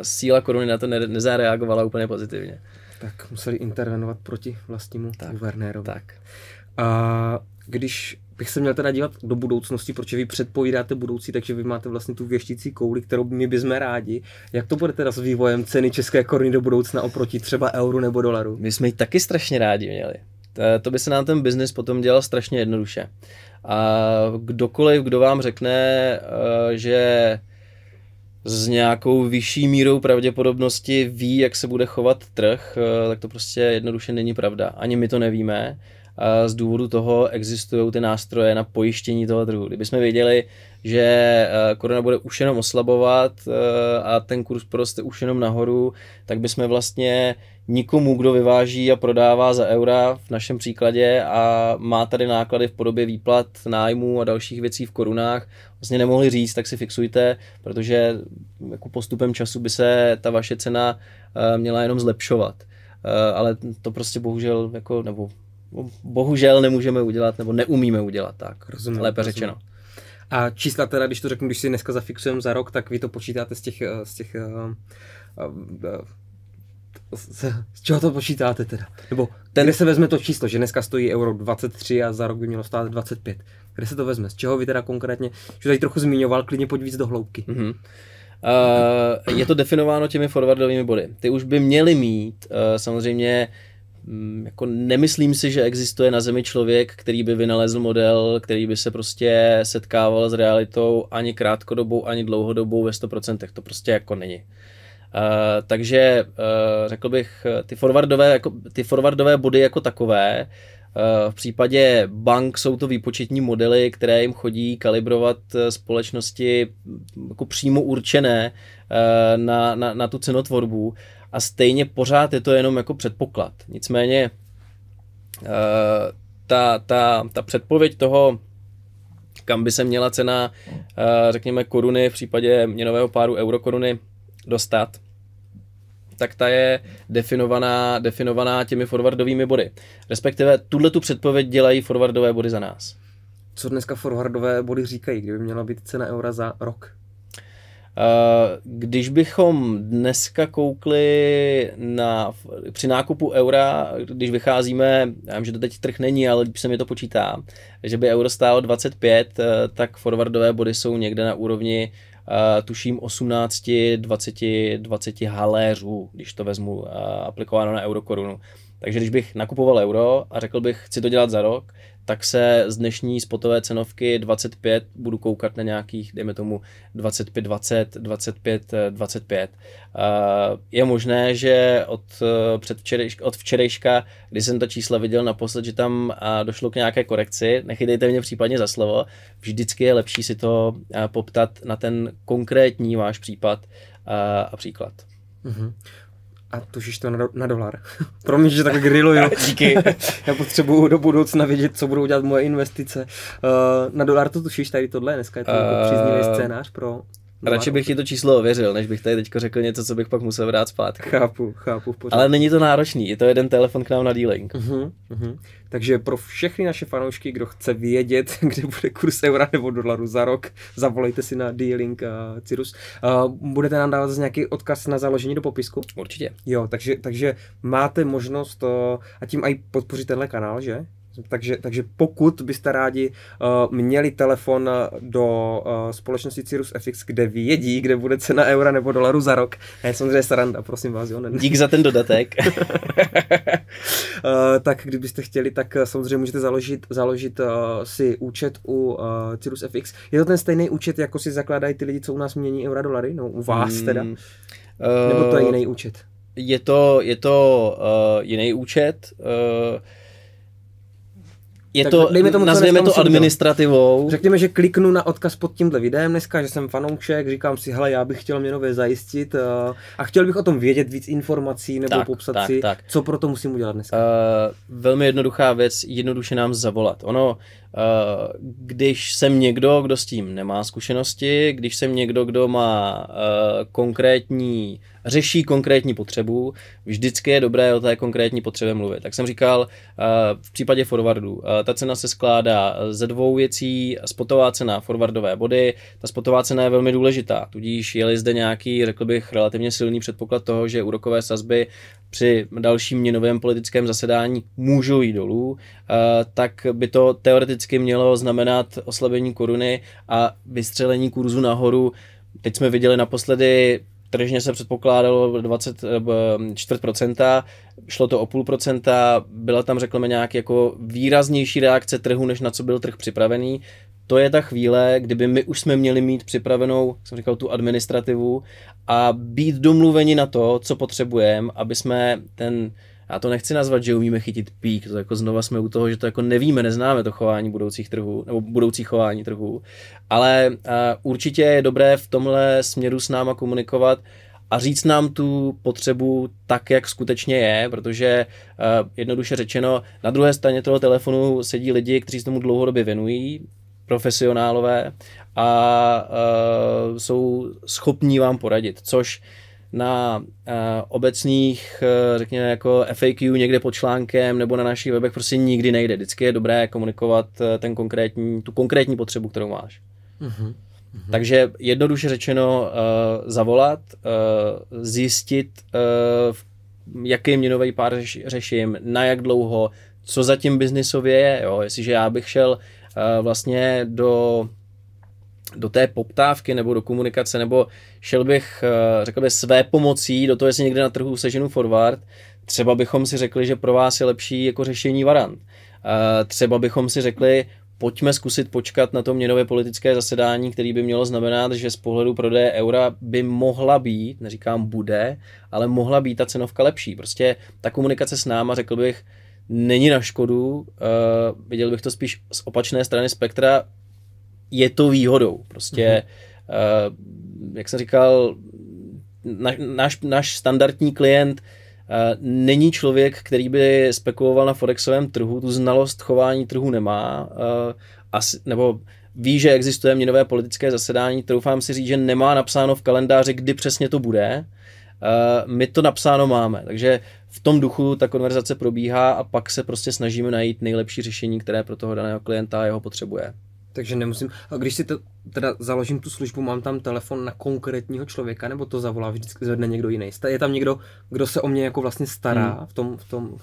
Síla koruny na to nezareagovala úplně pozitivně tak museli intervenovat proti vlastnímu tak, guvernérovi. Tak. A když bych se měl teda dívat do budoucnosti, protože vy předpovídáte budoucí, takže vy máte vlastně tu věštící kouli, kterou my bychom rádi. Jak to bude teda s vývojem ceny české koruny do budoucna oproti třeba euru nebo dolaru? My jsme ji taky strašně rádi měli. To by se nám ten biznis potom dělal strašně jednoduše. A kdokoliv, kdo vám řekne, eh, že s nějakou vyšší mírou pravděpodobnosti ví, jak se bude chovat trh, eh, tak to prostě jednoduše není pravda. Ani my to nevíme. Z důvodu toho existují ty nástroje na pojištění toho trhu. Kdybychom věděli, že eh, koruna bude už jenom oslabovat eh, a ten kurz poroste už jenom nahoru, tak bychom vlastně nikomu, kdo vyváží a prodává za eura v našem příkladě a má tady náklady v podobě výplat nájmu a dalších věcí v korunách, vlastně nemohli říct, tak si fixujte, protože jako postupem času by se ta vaše cena eh, měla jenom zlepšovat. Ale to prostě bohužel, jako, nebo bohužel nemůžeme udělat, nebo neumíme udělat tak. Rozumím, lépe rozumím. řečeno. A čísla teda, když to řeknu, když si dneska zafixujeme za rok, tak vy to počítáte z těch, z těch z, z čeho to počítáte teda? Nebo ten... kde se vezme to číslo, že dneska stojí euro 23 a za rok by mělo stát 25? Kde se to vezme? Z čeho vy teda konkrétně, že tady trochu zmiňoval, klidně pojď víc do hloubky. Mm-hmm. Uh, je to definováno těmi forwardovými body. Ty už by měly mít uh, samozřejmě Mm, jako nemyslím si, že existuje na Zemi člověk, který by vynalezl model, který by se prostě setkával s realitou ani krátkodobou, ani dlouhodobou ve 100%. To prostě jako není. Uh, takže uh, řekl bych, ty forwardové, jako, ty forwardové body jako takové, uh, v případě bank jsou to výpočetní modely, které jim chodí kalibrovat společnosti jako přímo určené na, na, na tu cenotvorbu a stejně pořád je to jenom jako předpoklad. Nicméně uh, ta, ta, ta předpověď toho, kam by se měla cena, uh, řekněme, koruny v případě měnového páru eurokoruny dostat, tak ta je definovaná, definovaná těmi forwardovými body. Respektive tuhle tu předpověď dělají forwardové body za nás. Co dneska forwardové body říkají, kdyby měla být cena eura za rok? Eh, když bychom dneska koukli na, při nákupu eura, když vycházíme, já vím, že to teď trh není, ale když se mi to počítá, že by euro stálo 25, eh, tak forwardové body jsou někde na úrovni Uh, tuším 18, 20, 20 haléřů, když to vezmu aplikováno na eurokorunu. Takže když bych nakupoval euro a řekl bych, chci to dělat za rok, tak se z dnešní spotové cenovky 25 budu koukat na nějakých, dejme tomu 25, 20, 25, 25. Je možné, že od, eh, předvčerejška, od včerejška, kdy jsem ta čísla viděl naposled, že tam došlo k nějaké korekci, nechytejte mě případně za slovo, vždycky je lepší si to eh, poptat na ten konkrétní váš případ a příklad. Mm-hmm a tušíš to na, do, na dolar. Pro mě, že tak grilluju. Díky. Já potřebuju do budoucna vědět, co budou dělat moje investice. Uh, na dolar to tušíš tady tohle, dneska je to uh, příznivý scénář pro Radši bych ti to číslo ověřil, než bych tady teď řekl něco, co bych pak musel vrát zpátky. Chápu, chápu. V Ale není to náročný, je to jeden telefon k nám na dealing. Uh-huh, uh-huh. Takže pro všechny naše fanoušky, kdo chce vědět, kde bude kurz eura nebo dolaru za rok, zavolejte si na dealing uh, Cirrus. Uh, budete nám dávat nějaký odkaz na založení do popisku? Určitě. Jo, takže, takže máte možnost uh, a tím i podpořit tenhle kanál, že? Takže, takže pokud byste rádi uh, měli telefon do uh, společnosti Cirrus FX, kde vědí, kde bude cena eura nebo dolaru za rok, je samozřejmě saranda, prosím vás. Jo, ne, Dík za ten dodatek. uh, tak kdybyste chtěli, tak samozřejmě můžete založit, založit uh, si účet u uh, Cirrus FX. Je to ten stejný účet, jako si zakládají ty lidi, co u nás mění eura dolary? No, u vás hmm, teda? Nebo to je jiný účet? Je to, je to uh, jiný účet. Uh, je tak to, dejme tomu, nazvěme to administrativou. Řekněme, že kliknu na odkaz pod tímhle videem dneska, že jsem fanoušek, říkám si, hele, já bych chtěl měnově zajistit uh, a chtěl bych o tom vědět víc informací nebo tak, popsat tak, si, tak. co pro to musím udělat dneska. Uh, velmi jednoduchá věc, jednoduše nám zavolat. Ono, uh, když jsem někdo, kdo s tím nemá zkušenosti, když jsem někdo, kdo má uh, konkrétní řeší konkrétní potřebu, vždycky je dobré o té konkrétní potřebě mluvit. Tak jsem říkal, eh, v případě forwardu, eh, ta cena se skládá ze dvou věcí, spotová cena, forwardové body, ta spotová cena je velmi důležitá, tudíž je zde nějaký, řekl bych, relativně silný předpoklad toho, že úrokové sazby při dalším měnovém politickém zasedání můžou jít dolů, eh, tak by to teoreticky mělo znamenat oslabení koruny a vystřelení kurzu nahoru. Teď jsme viděli naposledy Tržně se předpokládalo 24%, šlo to o půl procenta, byla tam, řekněme, nějaký jako výraznější reakce trhu, než na co byl trh připravený. To je ta chvíle, kdyby my už jsme měli mít připravenou, jsem říkal, tu administrativu a být domluveni na to, co potřebujeme, aby jsme ten Já to nechci nazvat, že umíme chytit pík, to jako znova jsme u toho, že to jako nevíme, neznáme to chování budoucích trhů, nebo budoucí chování trhů, ale uh, určitě je dobré v tomhle směru s náma komunikovat a říct nám tu potřebu tak, jak skutečně je, protože uh, jednoduše řečeno, na druhé straně toho telefonu sedí lidi, kteří se tomu dlouhodobě věnují, profesionálové a uh, jsou schopní vám poradit, což na uh, obecných, uh, řekněme, jako FAQ někde pod článkem nebo na našich webech prostě nikdy nejde. Vždycky je dobré komunikovat ten konkrétní, tu konkrétní potřebu, kterou máš. Mm-hmm. Takže jednoduše řečeno uh, zavolat, uh, zjistit, uh, jaký měnový pár řeš, řeším, na jak dlouho, co zatím biznisově je. Jo? Jestliže já bych šel uh, vlastně do do té poptávky nebo do komunikace, nebo šel bych, řekl bych, své pomocí do toho, jestli někde na trhu seženu forward, třeba bychom si řekli, že pro vás je lepší jako řešení varant. Třeba bychom si řekli, pojďme zkusit počkat na to měnové politické zasedání, který by mělo znamenat, že z pohledu prodeje eura by mohla být, neříkám bude, ale mohla být ta cenovka lepší. Prostě ta komunikace s náma, řekl bych, není na škodu, uh, viděl bych to spíš z opačné strany spektra, je to výhodou. Prostě, mm-hmm. uh, jak jsem říkal, na, náš, náš standardní klient uh, není člověk, který by spekuloval na forexovém trhu, tu znalost chování trhu nemá, uh, asi, nebo ví, že existuje měnové politické zasedání, troufám si říct, že nemá napsáno v kalendáři, kdy přesně to bude. Uh, my to napsáno máme, takže v tom duchu ta konverzace probíhá a pak se prostě snažíme najít nejlepší řešení, které pro toho daného klienta jeho potřebuje. Takže nemusím, a když si to, teda založím tu službu, mám tam telefon na konkrétního člověka, nebo to zavolá vždycky zvedne někdo jiný? Je tam někdo, kdo se o mě jako vlastně stará hmm. v tom, v tom? Uh,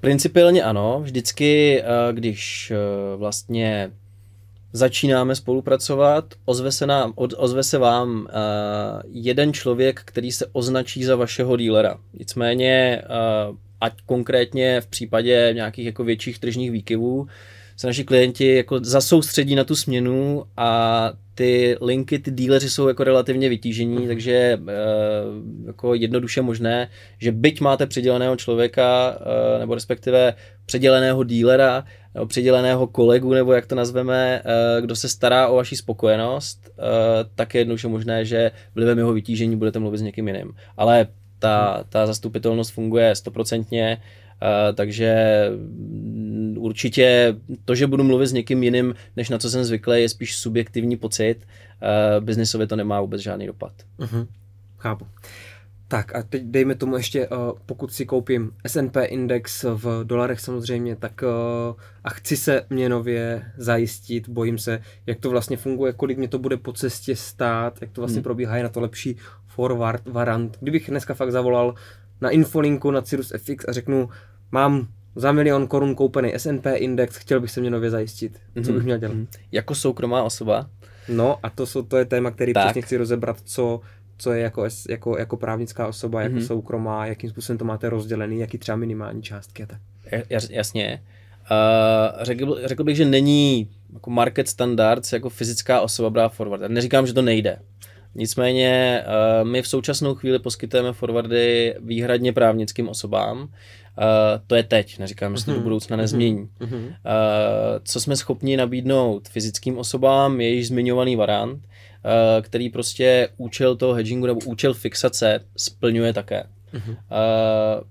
principiálně ano, vždycky, uh, když uh, vlastně začínáme spolupracovat, ozve se, nám, ozve se vám uh, jeden člověk, který se označí za vašeho dílera. Nicméně, uh, ať konkrétně v případě nějakých jako větších tržních výkyvů, se naši klienti jako zasoustředí na tu směnu a ty linky, ty díleři jsou jako relativně vytížení, mhm. takže e, jako jednoduše možné, že byť máte předěleného člověka, e, nebo respektive předěleného dílera, nebo předěleného kolegu, nebo jak to nazveme, e, kdo se stará o vaši spokojenost, e, tak je jednoduše možné, že vlivem jeho vytížení budete mluvit s někým jiným. Ale ta, ta zastupitelnost funguje stoprocentně, takže určitě to, že budu mluvit s někým jiným, než na co jsem zvyklý, je spíš subjektivní pocit. Uh, biznisově to nemá vůbec žádný dopad. Uh-huh. Chápu. Tak a teď dejme tomu ještě, uh, pokud si koupím S&P index v dolarech samozřejmě, tak uh, a chci se měnově zajistit, bojím se, jak to vlastně funguje, kolik mě to bude po cestě stát, jak to vlastně hmm. probíhá, je na to lepší forward varant. Kdybych dneska fakt zavolal na infolinku na Cirrus FX a řeknu, mám za milion korun koupený S&P index, chtěl bych se mě nově zajistit. Co mm-hmm. bych měl dělat? Mm-hmm. Jako soukromá osoba? No a to, jsou, to je téma, který tak. přesně chci rozebrat, co, co je jako, jako, jako právnická osoba, jako mm-hmm. soukromá, jakým způsobem to máte rozdělený, jaký třeba minimální částky a tak. Jasně. Uh, řekl, řekl bych, že není jako market standards jako fyzická osoba brát forward. Neříkám, že to nejde. Nicméně uh, my v současnou chvíli poskytujeme forwardy výhradně právnickým osobám. Uh, to je teď, neříkám, že se to do mhm. budoucna mhm. nezmění. Uh-huh. Uh, co jsme schopni nabídnout fyzickým osobám, je již zmiňovaný variant, uh, který prostě účel toho hedgingu nebo účel fixace splňuje také. Uh-huh. Uh,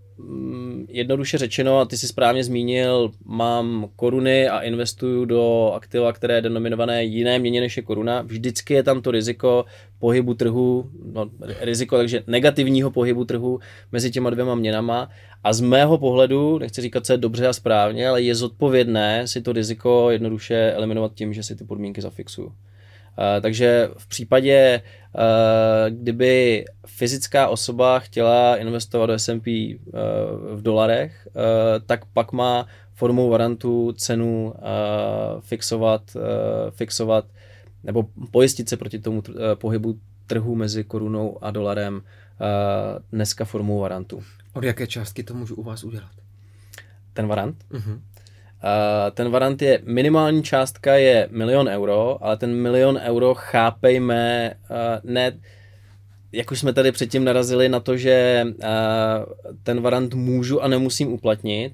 jednoduše řečeno, a ty si správně zmínil, mám koruny a investuju do aktiva, které je denominované jiné měně než je koruna. Vždycky je tam to riziko pohybu trhu, no, riziko takže negativního pohybu trhu mezi těma dvěma měnama. A z mého pohledu, nechci říkat, co je dobře a správně, ale je zodpovědné si to riziko jednoduše eliminovat tím, že si ty podmínky zafixuju. Eh, takže v případě, eh, kdyby fyzická osoba chtěla investovat do S&P uh, v dolarech, tak pak má formou varantu cenu fixovat, fixovat nebo pojistit se proti tomu pohybu trhu mezi korunou a dolarem dneska formou varantu. Od jaké částky to můžu u vás udělat? Ten varant? Uh-huh. Uh, ten varant je, minimální částka je milion euro, ale ten milion euro chápejme, uh, ne, jak už jsme tady předtím narazili na to, že uh, ten varant můžu a nemusím uplatnit,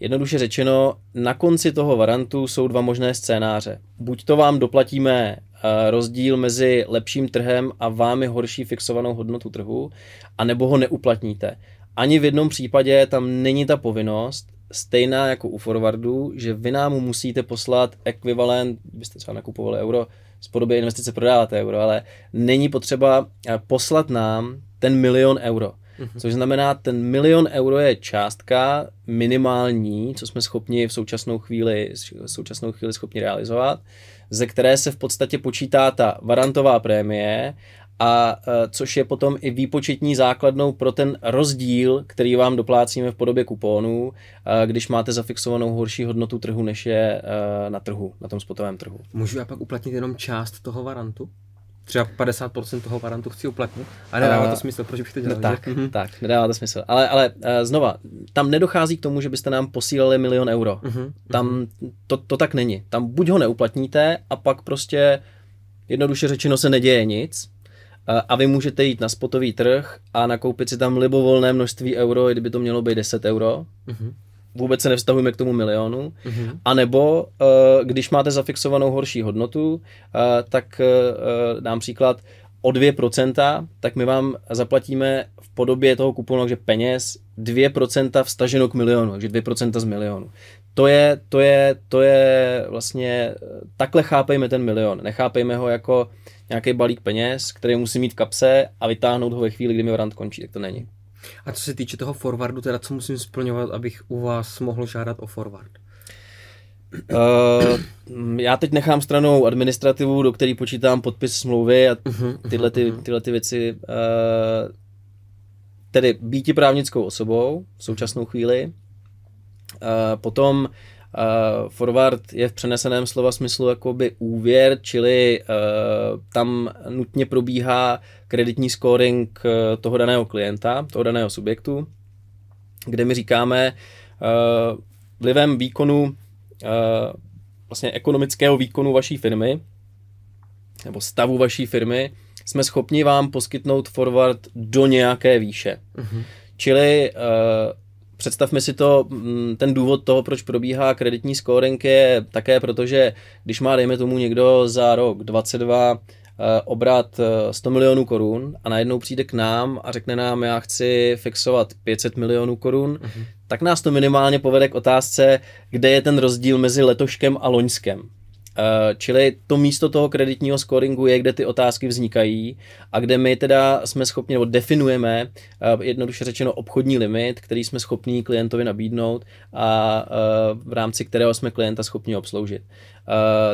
Jednoduše řečeno, na konci toho varantu jsou dva možné scénáře. Buď to vám doplatíme rozdíl mezi lepším trhem a vámi horší fixovanou hodnotu trhu, anebo ho neuplatníte. Ani v jednom případě tam není ta povinnost, stejná jako u forwardu, že vy nám musíte poslat ekvivalent, byste třeba nakupovali euro, z podoby investice prodáváte euro, ale není potřeba poslat nám ten milion euro. Mm-hmm. Což znamená, ten milion euro je částka minimální, co jsme schopni v současnou chvíli, v současnou chvíli schopni realizovat, ze které se v podstatě počítá ta varantová prémie a e, což je potom i výpočetní základnou pro ten rozdíl, který vám doplácíme v podobě kupónů, e, když máte zafixovanou horší hodnotu trhu, než je e, na trhu, na tom spotovém trhu. Můžu já pak uplatnit jenom část toho varantu? třeba 50% toho varantu chci uplatnit a nedává to smysl, proč bych to dělal? Tak, mm-hmm. tak, nedává to smysl. Ale, ale uh, znova, tam nedochází k tomu, že byste nám posílali milion euro. Mm-hmm. Tam to, to tak není. Tam buď ho neuplatníte a pak prostě jednoduše řečeno se neděje nic a vy můžete jít na spotový trh a nakoupit si tam libovolné množství euro, kdyby to mělo být 10 euro. Mm-hmm vůbec se nevztahujeme k tomu milionu, mm-hmm. anebo uh, když máte zafixovanou horší hodnotu, uh, tak uh, dám příklad, o 2%, tak my vám zaplatíme v podobě toho kuponu, takže peněz 2% vstaženo k milionu, takže 2% z milionu. To je, to je, to je vlastně, takhle chápejme ten milion. Nechápejme ho jako nějaký balík peněz, který musí mít v kapse a vytáhnout ho ve chvíli, kdy mi varant končí, tak to není. A co se týče toho forwardu, teda co musím splňovat, abych u vás mohl žádat o forward? Uh, já teď nechám stranou administrativu, do který počítám podpis smlouvy a mhm, mhm, tyhle, ty, mhm. tyhle ty věci. Uh, tedy býti právnickou osobou v současnou chvíli. Uh, potom Uh, forward je v přeneseném slova smyslu jakoby úvěr, čili uh, tam nutně probíhá kreditní scoring eh, toho daného klienta, toho daného subjektu, kde my říkáme uh, vlivem výkonu, uh, vlastně ekonomického výkonu vaší firmy, nebo stavu vaší firmy, jsme schopni vám poskytnout forward do nějaké výše. Uh-huh. Čili uh, Představme si to, mm, ten důvod toho, proč probíhá kreditní scoring je také proto, že když má, dejme tomu, někdo za rok 22 eh, obrat 100 eh, milionů korun a najednou přijde k nám a řekne nám, já chci fixovat 500 milionů korun, uh-huh. tak nás to minimálně povede k otázce, kde je ten rozdíl mezi letoškem a loňskem. Eh, čili to místo toho kreditního scoringu je, kde ty otázky vznikají a kde my teda jsme schopni, nebo definujeme eh, jednoduše řečeno obchodní limit, který jsme schopni klientovi nabídnout a eh, v rámci kterého jsme klienta schopni obsloužit.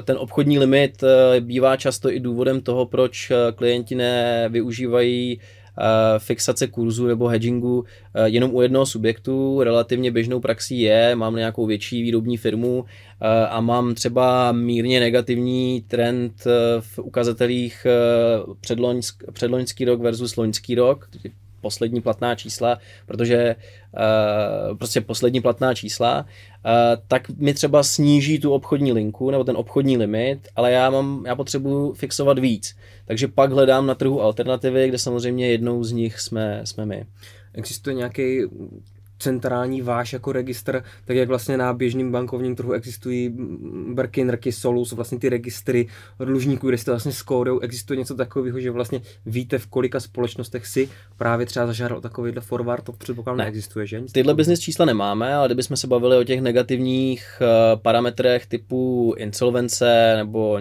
Ten obchodní limit bývá často i důvodem toho, proč klienti nevyužívají fixace kurzu nebo hedgingu jenom u jednoho subjektu. Relativně běžnou praxí je, mám nějakou větší výrobní firmu a mám třeba mírně negativní trend v ukazatelích předloňsk, předloňský rok versus loňský rok, poslední platná čísla, protože uh, prostě poslední platná čísla, uh, tak mi třeba sníží tu obchodní linku nebo ten obchodní limit, ale já mám, já potřebuji fixovat víc. Takže pak hledám na trhu alternativy, kde samozřejmě jednou z nich jsme, jsme my. Existuje nějaký centrální váš jako registr, tak jak vlastně na běžném bankovním trhu existují Brky, Nrky, Solus, vlastně ty registry dlužníků, kde to vlastně skódou, existuje něco takového, že vlastně víte, v kolika společnostech si právě třeba zažádal takovýhle forward, to předpokládám ne. neexistuje, že? Nic Tyhle business čísla nemáme, ale kdybychom se bavili o těch negativních uh, parametrech typu insolvence nebo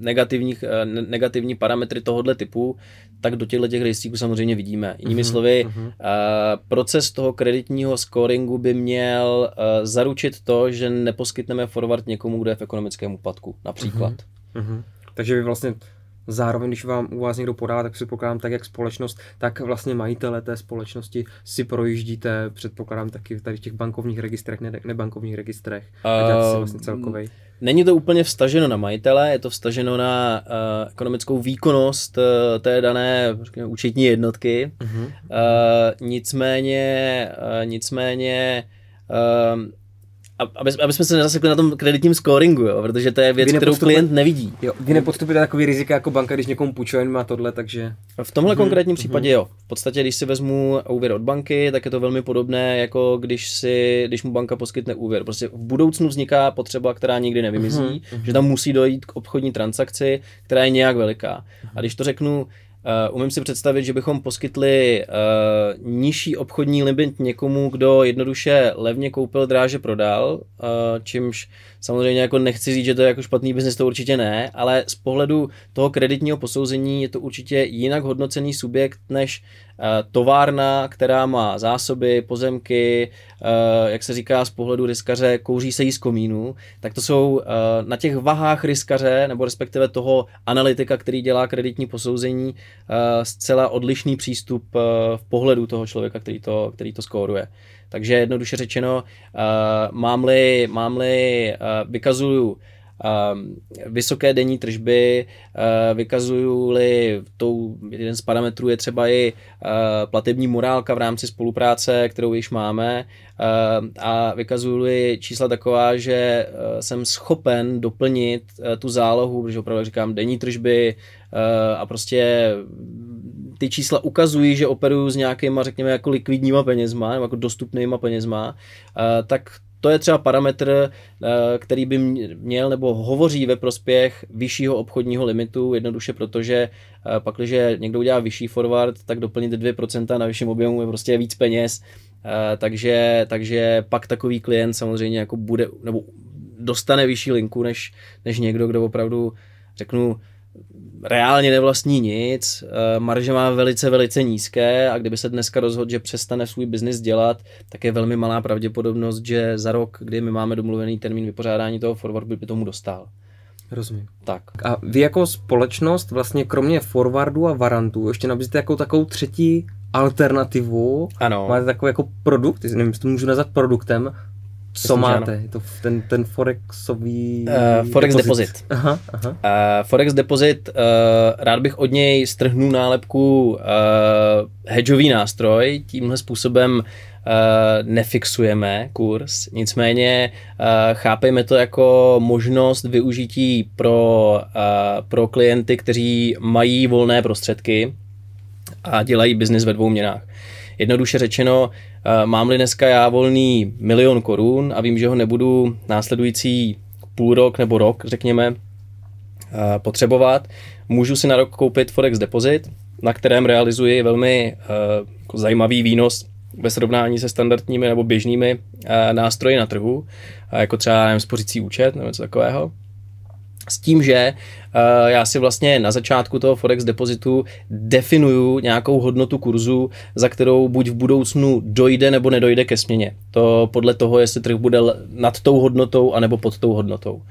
negativních, uh, negativní parametry tohohle typu, tak do těchto těch rejstříků samozřejmě vidíme. Jinými uh-huh, slovy, uh-huh. Uh, proces toho kreditního scoringu by měl uh, zaručit to, že neposkytneme forward někomu, kdo je v ekonomickém úpadku, například. Uh-huh, uh-huh. Takže vy vlastně Zároveň, když vám u vás někdo podá, tak předpokládám tak, jak společnost, tak vlastně majitele té společnosti si projíždíte, předpokládám taky tady v těch bankovních registrech, ne, nebankovních registrech. A děláte si vlastně celkovej. Není to úplně vstaženo na majitele, je to vstaženo na uh, ekonomickou výkonnost uh, té dané řekněme, účetní jednotky. Uh-huh. Uh, nicméně, uh, nicméně uh, aby, aby jsme se nezasekli na tom kreditním scoringu, jo, protože to je věc, kterou klient nevidí. Jo, vy nepodstupujete takový rizika jako banka, když někomu půjčujeme má tohle, takže... V tomhle hmm, konkrétním hmm. případě jo. V podstatě, když si vezmu úvěr od banky, tak je to velmi podobné, jako když, si, když mu banka poskytne úvěr. Prostě v budoucnu vzniká potřeba, která nikdy nevymizí, hmm, že tam musí dojít k obchodní transakci, která je nějak veliká. A když to řeknu Uh, umím si představit, že bychom poskytli uh, nižší obchodní limit někomu, kdo jednoduše levně koupil, dráže prodal, uh, čímž samozřejmě jako nechci říct, že to je jako špatný biznis, to určitě ne, ale z pohledu toho kreditního posouzení je to určitě jinak hodnocený subjekt než továrna, která má zásoby, pozemky, eh, jak se říká z pohledu riskaře, kouří se jí z komínu, tak to jsou eh, na těch vahách riskaře, nebo respektive toho analytika, který dělá kreditní posouzení, zcela odlišný přístup v pohledu toho člověka, který to, který to skóruje. Takže jednoduše řečeno, mám-li, mám-li vykazuju vysoké denní tržby, uh, vykazuju-li, tou, jeden z parametrů je třeba i uh, platební morálka v rámci spolupráce, kterou již máme uh, a vykazuju-li čísla taková, že jsem schopen doplnit tu zálohu, protože opravdu říkám denní tržby a prostě ty čísla ukazují, že operuju s nějakýma, řekněme, jako likvidníma penězma, nebo jako dostupnýma penězma, uh, tak to je třeba parametr, eh, který by měl nebo hovoří ve prospěch vyššího obchodního limitu, jednoduše protože eh, pak, když někdo udělá vyšší forward, tak doplnit 2% na vyšším objemu je prostě víc peněz, eh, takže, takže pak takový klient samozřejmě jako bude, nebo dostane vyšší linku, než, než někdo, kdo opravdu řeknu, reálně nevlastní nic, eh, marže má velice, velice nízké a kdyby se dneska rozhodl, že přestane svůj biznis dělat, tak je velmi malá pravděpodobnost, že za rok, kdy my máme domluvený termín vypořádání toho forwardu, by tomu dostal. Rozumím. Tak. A vy jako společnost vlastně kromě forwardu a varantů ještě nabízíte jako takovou třetí alternativu. Ano. Máte takový jako produkt, nevím, jestli to můžu nazvat produktem, co Myslím, máte? Je to ten, ten Forexový... Uh, Forex deposit. deposit. Aha, aha. Uh, Forex deposit, uh, rád bych od něj strhnul nálepku uh, hedžový nástroj, tímhle způsobem uh, nefixujeme kurz, nicméně uh, chápejme to jako možnost využití pro, uh, pro klienty, kteří mají volné prostředky a dělají biznis ve dvou měnách. Jednoduše řečeno, Eh, mám-li dneska já volný milion korun a vím, že ho nebudu následující půl rok nebo rok, řekněme, eh, potřebovat, můžu si na rok koupit Forex Deposit, na kterém realizuji velmi eh, jako zajímavý výnos ve srovnání se standardními nebo běžnými nástroji na trhu, jako třeba nevím, spořící účet nebo něco takového. S tím, že já si vlastně na začátku toho Forex depozitu definuju nějakou hodnotu kurzu, za kterou buď v budoucnu dojde nebo nedojde ke směně. To podle toho, jestli trh bude nad tou hodnotou anebo pod tou hodnotou. Uh,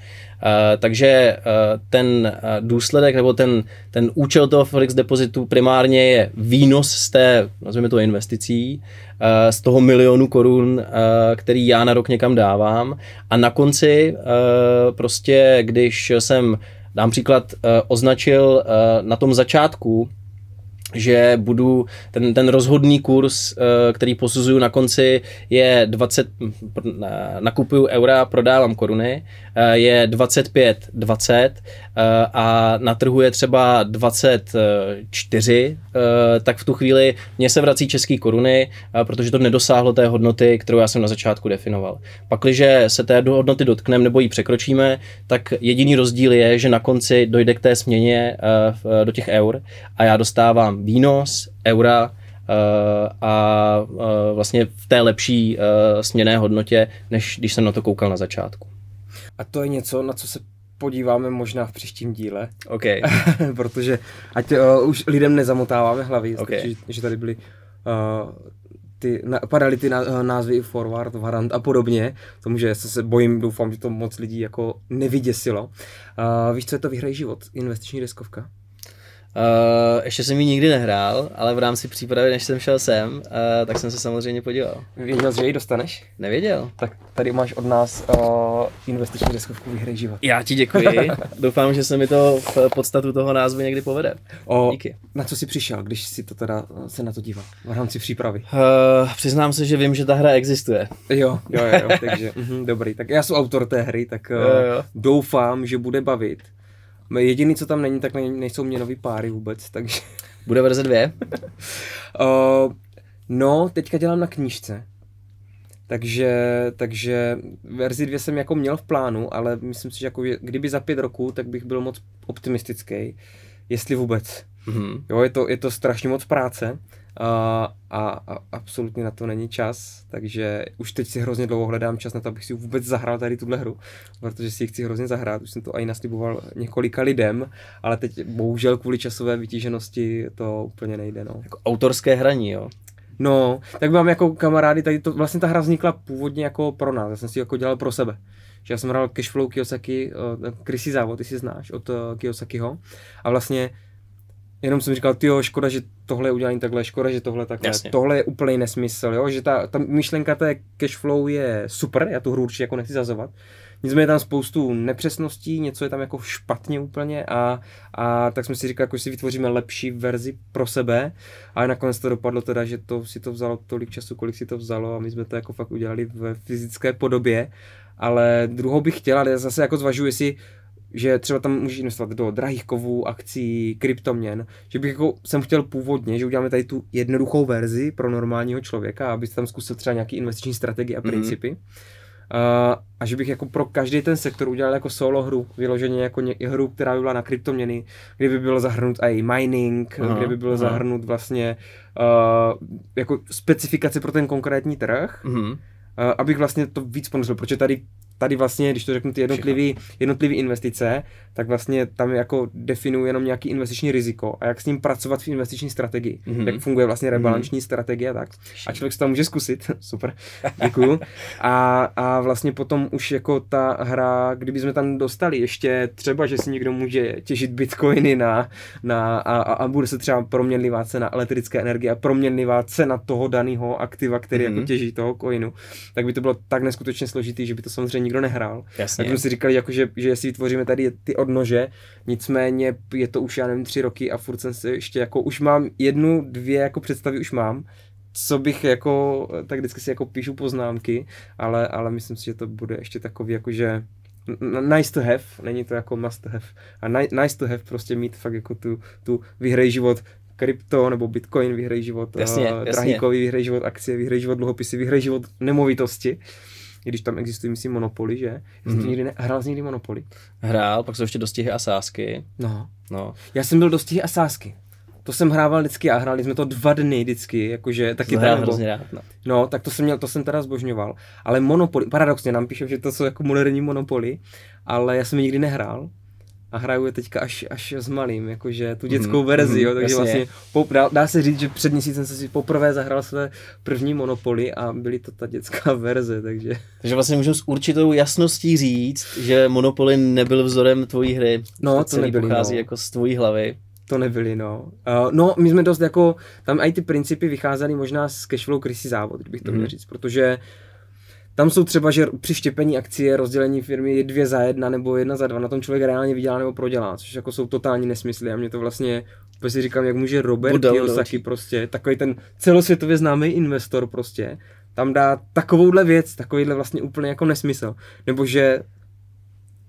takže uh, ten důsledek nebo ten, ten účel toho Forex depozitu primárně je výnos z té, nazveme to investicí, z toho milionu korun, který já na rok někam dávám a na konci prostě, když jsem dám příklad, označil na tom začátku že budu, ten, ten rozhodný kurz, eh, který posuzuju na konci, je 20, nakupuju eura, prodávám koruny, eh, je 25, 20 eh, a na trhu je třeba 24, tak v tu chvíli mě se vrací české koruny, protože to nedosáhlo té hodnoty, kterou já jsem na začátku definoval. Pakliže se té hodnoty dotkneme nebo ji překročíme, tak jediný rozdíl je, že na konci dojde k té směně do těch eur a já dostávám výnos eura a vlastně v té lepší směné hodnotě, než když jsem na to koukal na začátku. A to je něco, na co se podíváme možná v příštím díle. OK. Protože ať uh, už lidem nezamotáváme hlavy, okay. že, že tady byly uh, ty, na, padaly ty na, názvy forward, varant a podobně, tomu, že se bojím, doufám, že to moc lidí jako nevyděsilo. Uh, víš, co je to vyhrají život, investiční deskovka? Uh, ještě jsem ji nikdy nehrál, ale v rámci přípravy, než jsem šel sem, uh, tak jsem se samozřejmě podíval. Věděl jsi, že ji dostaneš? Nevěděl. Tak tady máš od nás uh, investiční deskovku Vyhraj život. Já ti děkuji. Doufám, že se mi to v podstatu toho názvu někdy povede. O, Díky. Na co jsi přišel, když si to teda se na to díval v rámci přípravy? Uh, přiznám se, že vím, že ta hra existuje. Jo, jo, jo, jo takže uh, dobrý. Tak já jsem autor té hry, tak uh, jo, jo. doufám, že bude bavit. Jediný, co tam není, tak nejsou měnový páry vůbec, takže... Bude verze dvě? uh, no, teďka dělám na knížce. Takže, takže verzi dvě jsem jako měl v plánu, ale myslím si, že jako kdyby za pět roků, tak bych byl moc optimistický, jestli vůbec. Mm-hmm. Jo, je to, je to strašně moc práce a, a, a absolutně na to není čas, takže už teď si hrozně dlouho hledám čas na to, abych si vůbec zahrál tady tuhle hru, protože si ji chci hrozně zahrát, už jsem to i nasliboval několika lidem, ale teď bohužel kvůli časové vytíženosti to úplně nejde. No. Jako autorské hraní, jo? No, tak mám jako kamarády, tady to, vlastně ta hra vznikla původně jako pro nás, já jsem si jako dělal pro sebe. Že já jsem hrál Cashflow Kiyosaki, uh, Chrissy závod, ty si znáš, od uh, Kiyosakiho. A vlastně jenom jsem říkal, jo, škoda, že tohle je udělání takhle, škoda, že tohle takhle. Jasně. Tohle je úplný nesmysl, jo? že ta, ta myšlenka té cashflow je super, já tu hru určitě jako nechci zazovat. Nicméně je tam spoustu nepřesností, něco je tam jako špatně úplně a, a tak jsme si říkali, jako si vytvoříme lepší verzi pro sebe, ale nakonec to dopadlo teda, že to si to vzalo tolik času, kolik si to vzalo a my jsme to jako fakt udělali ve fyzické podobě, ale druhou bych chtěla, ale zase jako zvažuji, jestli že třeba tam můžeš investovat do drahých kovů, akcí, kryptoměn, že bych jako jsem chtěl původně, že uděláme tady tu jednoduchou verzi pro normálního člověka, aby tam zkusil třeba nějaký investiční strategie a mhm. principy. Mm-hmm. Uh, a že bych jako pro každý ten sektor udělal jako solo hru, vyloženě jako ně, hru, která by byla na kryptoměny, kde by bylo zahrnut i mining, aha, kde by bylo aha. zahrnut vlastně uh, jako specifikace pro ten konkrétní trh, mm-hmm. uh, abych vlastně to víc ponosil, protože tady tady vlastně, když to řeknu ty jednotlivé jednotlivý investice, tak vlastně tam jako definuji jenom nějaký investiční riziko a jak s ním pracovat v investiční strategii. Mm-hmm. Jak funguje vlastně rebalanční mm-hmm. strategie a tak. A člověk se tam může zkusit, super, děkuju. A, a vlastně potom už jako ta hra, kdyby jsme tam dostali ještě třeba, že si někdo může těžit bitcoiny na, na a, a, a bude se třeba proměnlivá cena elektrické energie a proměnlivá cena toho daného aktiva, který mm-hmm. jako mhm. těží toho coinu, tak by to bylo tak neskutečně složitý, že by to samozřejmě nikdo nehrál. Jasně. Tak jsme si říkali, jako, že, že si vytvoříme tady ty odnože, nicméně je to už, já nevím, tři roky a furt jsem se ještě jako, už mám jednu, dvě jako představy už mám, co bych jako, tak vždycky si jako píšu poznámky, ale, ale myslím si, že to bude ještě takový jako, že nice to have, není to jako must have. A nice to have prostě mít fakt jako tu, tu vyhrej život krypto nebo bitcoin, vyhrej život jasně, uh, drahýkový, vyhrej život akcie, vyhrej život dluhopisy, vyhrej život nemovitosti i když tam existují, myslím, Monopoly, že? Mm-hmm. nikdy ne... Hrál jsi někdy Monopoly? Hrál, pak jsou ještě dostihy a sásky. No. no. Já jsem byl dostihy a sásky. To jsem hrával vždycky a hráli jsme to dva dny vždycky, jakože taky to tam, hrozně rád, no. no. tak to jsem měl, to jsem teda zbožňoval. Ale Monopoly, paradoxně nám píšou, že to jsou jako moderní Monopoly, ale já jsem nikdy nehrál a hraju je teďka až, až s malým, jakože tu dětskou mm, verzi, mm, jo, takže jasně. vlastně po, dá, dá, se říct, že před měsícem jsem si poprvé zahrál své první Monopoly a byly to ta dětská verze, takže... Takže vlastně můžu s určitou jasností říct, že Monopoly nebyl vzorem tvojí hry. No, to, to nebyly, pochází no. jako z tvojí hlavy. To nebyly, no. Uh, no, my jsme dost jako, tam i ty principy vycházely možná z cashflow krysy závod, kdybych to mm. měl říct, protože uh, tam jsou třeba, že při štěpení akcie rozdělení firmy je dvě za jedna nebo jedna za dva, na tom člověk reálně vydělá nebo prodělá, což jako jsou totální nesmysly a mě to vlastně, úplně si říkám, jak může Robert Budou, Kiyosaki prostě, takový ten celosvětově známý investor prostě, tam dá takovouhle věc, takovýhle vlastně úplně jako nesmysl. Nebo že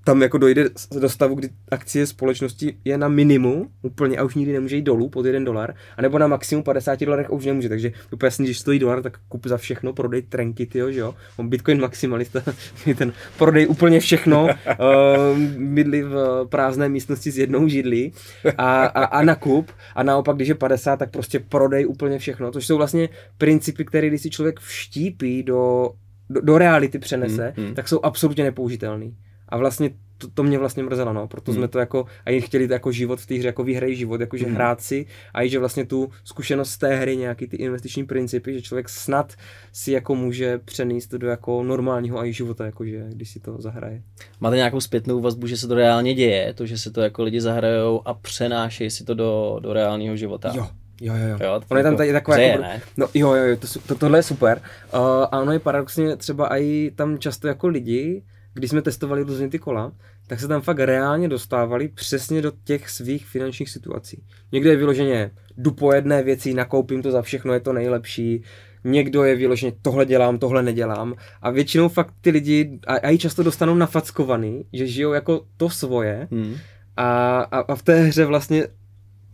tam jako dojde do stavu, kdy akcie společnosti je na minimum úplně a už nikdy nemůže jít dolů pod 1 dolar, anebo na maximum 50 dolarech a už nemůže, takže úplně jasný, když stojí dolar, tak kup za všechno, prodej trenky, tyjo, že jo, on Bitcoin maximalista, ten prodej úplně všechno, uh, bydlí v prázdné místnosti s jednou židlí a, a, a nakup a naopak, když je 50, tak prostě prodej úplně všechno, což jsou vlastně principy, které když si člověk vštípí do, do, do reality přenese, hmm, hmm. tak jsou absolutně nepoužitelný. A vlastně to, to mě vlastně mrzelo, no, proto hmm. jsme to jako, a i chtěli to jako život v té hře, jako výhrej život, jakože hmm. hrát si a i že vlastně tu zkušenost z té hry, nějaký ty investiční principy, že člověk snad si jako může přenést do jako normálního i života, jakože když si to zahraje. Máte nějakou zpětnou vazbu, že se to reálně děje, to, že se to jako lidi zahrajou a přenášejí si to do, do reálního života? Jo, Jo, jo, jo. jo ono je tam jako tady takové přeje, jako, ne? no jo, jo, jo, to, to, tohle je super. Uh, a ono je paradoxně třeba i tam často jako lidi, když jsme testovali různě ty kola, tak se tam fakt reálně dostávali přesně do těch svých finančních situací. Někdo je vyloženě, jdu po jedné věci, nakoupím to za všechno, je to nejlepší, někdo je vyloženě, tohle dělám, tohle nedělám a většinou fakt ty lidi, a, a i často dostanou nafackovaný, že žijou jako to svoje Hmm. a, a, a v té hře vlastně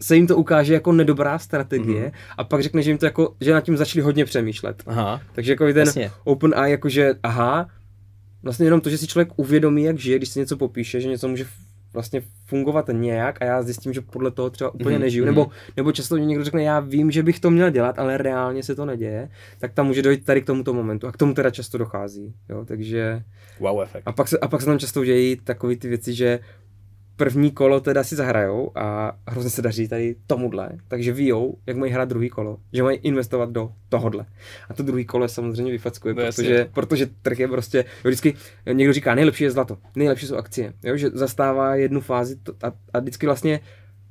se jim to ukáže jako nedobrá strategie Mhm. a pak řekne, že jim to jako, že nad tím začali hodně přemýšlet. Aha, Takže jako ten jasně. open eye, jakože aha, vlastně jenom to, že si člověk uvědomí, jak žije, když si něco popíše, že něco může vlastně fungovat nějak a já zjistím, že podle toho třeba úplně Mhm, nežiju, mhm. nebo, nebo často někdo řekne, já vím, že bych to měl dělat, ale reálně se to neděje, tak tam může dojít tady k tomuto momentu a k tomu teda často dochází, jo, takže Wow efekt. a pak se, a pak se tam často dějí takové ty věci, že první kolo teda si zahrajou a hrozně se daří tady tomuhle, takže víjou, jak mají hrát druhý kolo, že mají investovat do tohodle. A to druhý kolo je samozřejmě vyfackuje, No jasně. protože, protože trh je prostě, jo, vždycky někdo říká, nejlepší je zlato, nejlepší jsou akcie, jo, že zastává jednu fázi to, a, a vždycky vlastně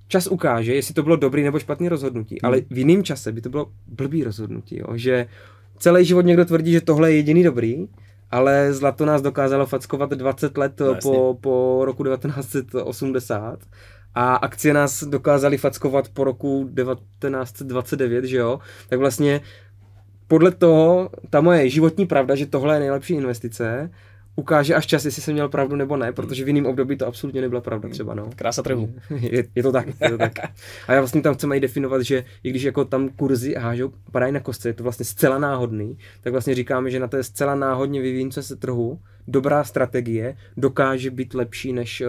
čas ukáže, jestli to bylo dobrý nebo špatný rozhodnutí, Hmm. ale v jiném čase by to bylo blbý rozhodnutí, jo, že celý život někdo tvrdí, že tohle je jediný dobrý, ale zlato nás dokázalo fackovat 20 let No, jasně. po, po roku 1980 a akcie nás dokázaly fackovat po roku 1929, že jo? Tak vlastně podle toho, ta moje životní pravda, že tohle je nejlepší investice, ukáže až čas, jestli jsem měl pravdu nebo ne, protože v jiném období to absolutně nebyla pravda třeba, no. Krása trhu. Je, je, to tak, je to tak. A já vlastně tam chceme i definovat, že i když jako tam kurzy hážou, padají na kostce, je to vlastně zcela náhodný, tak vlastně říkáme, že na té zcela náhodně vyvíjící se trhu dobrá strategie dokáže být lepší než, eh,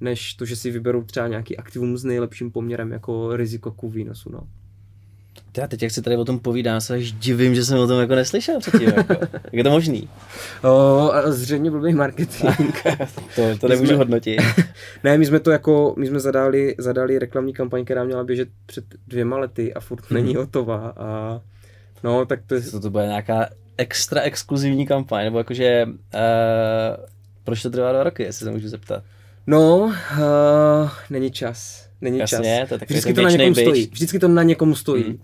než to, že si vyberou třeba nějaký aktivum s nejlepším poměrem jako riziko ku výnosu. No. Já teď, jak si tady o tom povídám, se až divím, že jsem o tom jako neslyšel předtím. Jako. Jak je to možný? O, a zřejmě blbý marketing. To, to nemůžu jsme- hodnotit. ne, my jsme to jako, my jsme zadali, zadali reklamní kampaň, která měla běžet před dvěma lety a furt Mhm. není hotová a no, tak to je, To, to bude nějaká extra exkluzivní kampaň, nebo jakože, uh, proč to trvá dva roky, jestli se můžu zeptat. No, uh, není čas. Není Jasně, čas. to je Vždycky to na někom stojí. Vždycky to na někom stojí. Mm.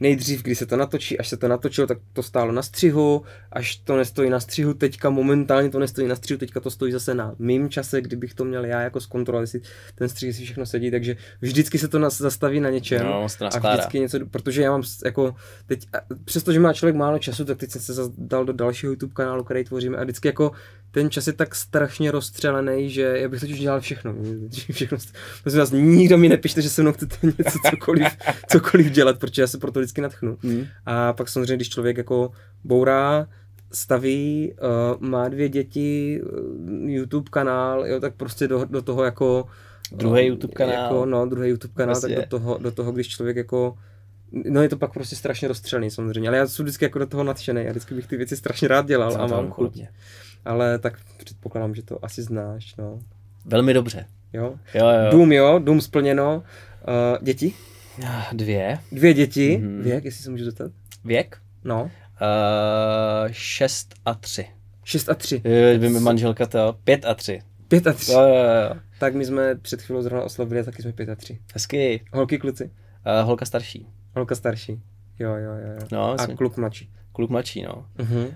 Nejdřív, když se to natočí, až se to natočilo, tak to stálo na střihu, až to nestojí na střihu, teďka momentálně to nestojí na střihu, teďka to stojí zase na mým čase, kdybych to měl já jako zkontrolovat, jestli ten střih si všechno sedí, takže vždycky se to nas, zastaví na něčem. No, a vždycky něco, protože já mám jako teď, přestože má člověk málo času, tak teď jsem se dal do dalšího YouTube kanálu, který tvoříme a vždycky jako ten čas je tak strašně rozstřelený, že já bych totiž dělal všechno. všechno prosím vás, nikdo mi nepište, že se mnou chcete něco cokoliv, cokoliv dělat, protože já se proto vždycky natchnu. Hmm. A pak samozřejmě, když člověk jako bourá, staví, uh, má dvě děti, uh, YouTube kanál, jo, tak prostě do, do toho jako... Druhý eh, YouTube kanál. Jako, no, druhý YouTube kanál, Prostě. tak do toho, do toho, když člověk jako No je to pak prostě strašně rozstřelený samozřejmě, ale já jsem vždycky jako do toho nadšený a vždycky bych ty věci strašně rád dělal a mám chuť. Ale tak předpokládám, že to asi znáš, no. Velmi dobře. Jo. Jo, jo. Dům jo, dům splněno. Uh, děti? Dvě. Dvě děti. Mm-hmm. Věk, jestli se můžu zeptat? Věk? No. Uh, šest a tři. 6 a 3. Jo, By mi manželka to. Pět a tři. 5 a 3. Jo, jo, jo. Tak my jsme před chvílou zrovna oslavili a taky jsme 5 a 3. Hezky. Holky, kluci. Uh, holka starší. Holka starší. Jo, jo, jo. jo. No, a jasně. kluk mladší. Kluk mladší, no. Mhm. Uh,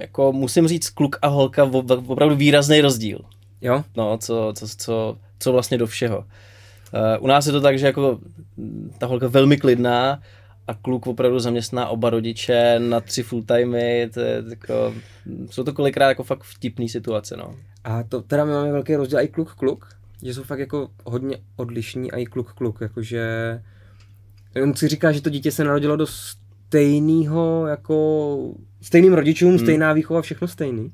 jako musím říct, kluk a holka opravdu výrazný rozdíl. Jo? No, co, co, co, co vlastně do všeho. Uh, u nás je to tak, že jako ta holka velmi klidná a kluk opravdu zaměstná oba rodiče na tři full timey, to je jako, jsou to kolikrát jako fakt vtipný situace, no. A to teda my máme velký rozdíl i kluk kluk, že jsou fakt jako hodně odlišní a i kluk kluk, jakože on si říká, že to dítě se narodilo do stejného jako stejným rodičům, Hmm. stejná výchova, všechno stejný.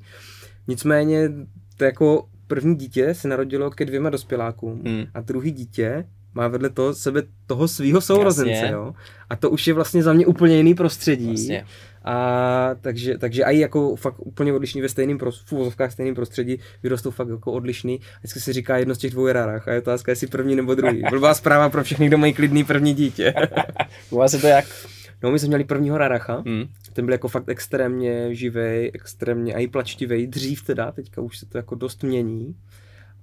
Nicméně to jako první dítě se narodilo ke dvěma dospělákům Hmm. a druhý dítě má vedle toho sebe toho svého sourozence, jo. A to už je vlastně za mě úplně jiný prostředí. Vlastně. A takže, takže i jako fakt úplně odlišný ve prostředí, v stejném prostředí vyrostou fakt jako odlišný. Vždycky se říká jedno z těch dvou rarách a je otázka, jestli první nebo druhý. Blbá zpráva pro všechny, kdo mají klidný první dítě. U vás je to jak? No, my jsme měli prvního raracha, hmm. ten byl jako fakt extrémně živej, extrémně i plačtivej, dřív teda, teďka už se to jako dost mění.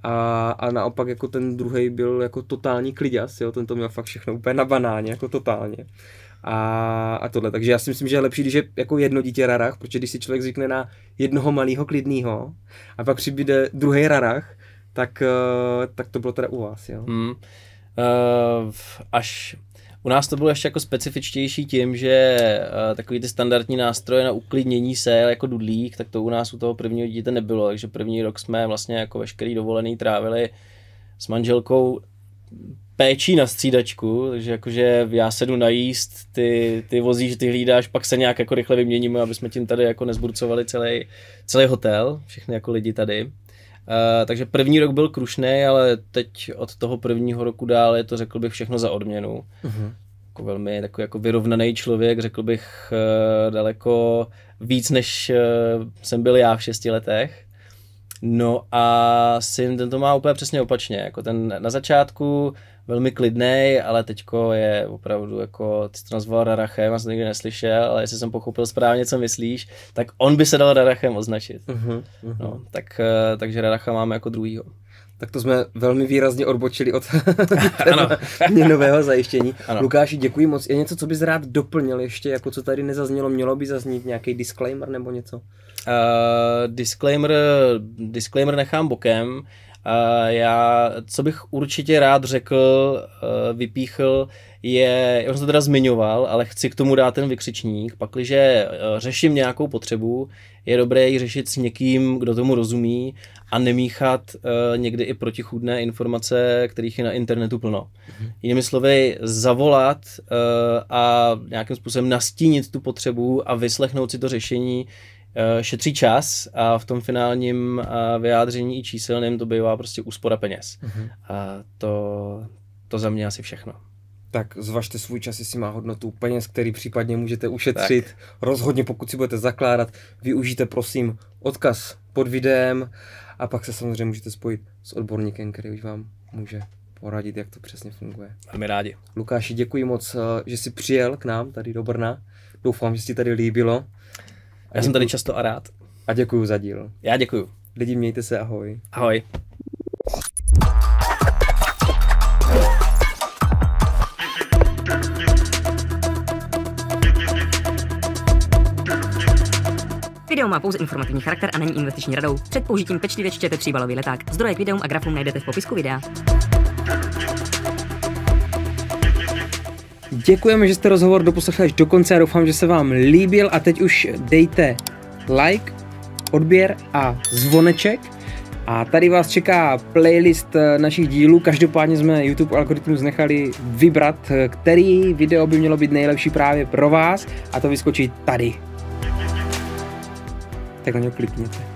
A, a naopak jako ten druhý byl jako totální kliděs, jo, ten to měl fakt všechno úplně na banáně, jako totálně. A, a tohle, takže já si myslím, že je lepší, když je jako jedno dítě rarach, protože když si člověk zvykne na jednoho malého klidného a pak přibude druhý rarach, tak, eh, tak to bylo teda u vás, jo. Hmm. Uh, až u nás to bylo ještě jako specifičtější tím, že uh, takový ty standardní nástroje na uklidnění se, jako dudlík, tak to u nás u toho prvního dítěte nebylo, takže první rok jsme vlastně jako veškerý dovolený trávili s manželkou péčí na střídačku, takže jakože já sedu najíst, ty, ty vozíš, ty hlídáš, pak se nějak jako rychle vyměníme, aby jsme tím tady jako nezburcovali celý, celý hotel, všechny jako lidi tady. Uh, takže první rok byl krušný, ale teď od toho prvního roku dál je to řekl bych všechno za odměnu. Uh-huh. Jako velmi takový jako vyrovnaný člověk, řekl bych uh, daleko víc, než uh, jsem byl já v šesti letech. No a syn ten to má úplně přesně opačně. Jako ten na začátku velmi klidný, ale teďko je opravdu jako, ty jsi to nazval Rarachem, já jsem nikdy neslyšel, ale jestli jsem pochopil správně, co myslíš, tak on by se dal Rarachem označit. Uh-huh, uh-huh. No, tak, eh, takže Raracha máme jako druhýho. Tak to jsme velmi výrazně odbočili od měnového zajištění. Ano. Lukáši, děkuji moc. Je něco, co bys rád doplnil ještě, jako co tady nezaznělo, mělo by zaznít nějaký disclaimer nebo něco? Uh, disclaimer, disclaimer nechám bokem. Uh, já, co bych určitě rád řekl, uh, vypíchl, je, já jsem to teda zmiňoval, ale chci k tomu dát ten vykřičník. Pakliže uh, řeším nějakou potřebu, je dobré ji řešit s někým, kdo tomu rozumí a nemíchat uh, někdy i protichůdné informace, kterých je na internetu plno. Mm-hmm. Jinými slovy, zavolat a nějakým způsobem nastínit tu potřebu a vyslechnout si to řešení Eh, šetří čas a v tom finálním eh, vyjádření i číselným to bývá prostě úspora peněz. Uh-huh. A to, to za mě asi všechno. Tak zvažte svůj čas, jestli má hodnotu peněz, který případně můžete ušetřit. Tak. Rozhodně, pokud si budete zakládat, využijte prosím odkaz pod videem a pak se samozřejmě můžete spojit s odborníkem, který už vám může poradit, jak to přesně funguje. Velmi rádi. Lukáši, děkuji moc, eh, že jsi přijel k nám tady do Brna. Doufám, že si tady líbilo. Já jsem tady často a rád. A děkuji za díl. Já děkuji. Lidi, mějte se, ahoj. Ahoj. Video má pouze informativní charakter a není investiční radou. Před použitím pečlivě čtěte příbalový leták. Zdroje k videům a grafům najdete v popisku videa. Děkujeme, že jste rozhovor doposlechli až do konce a doufám, že se vám líbil a teď už dejte like, odběr a zvoneček. A tady vás čeká playlist eh, našich dílů. Každopádně jsme YouTube algoritmus nechali vybrat, eh, který video by mělo být nejlepší právě pro vás a to vyskočí tady. Tak na něj klikněte.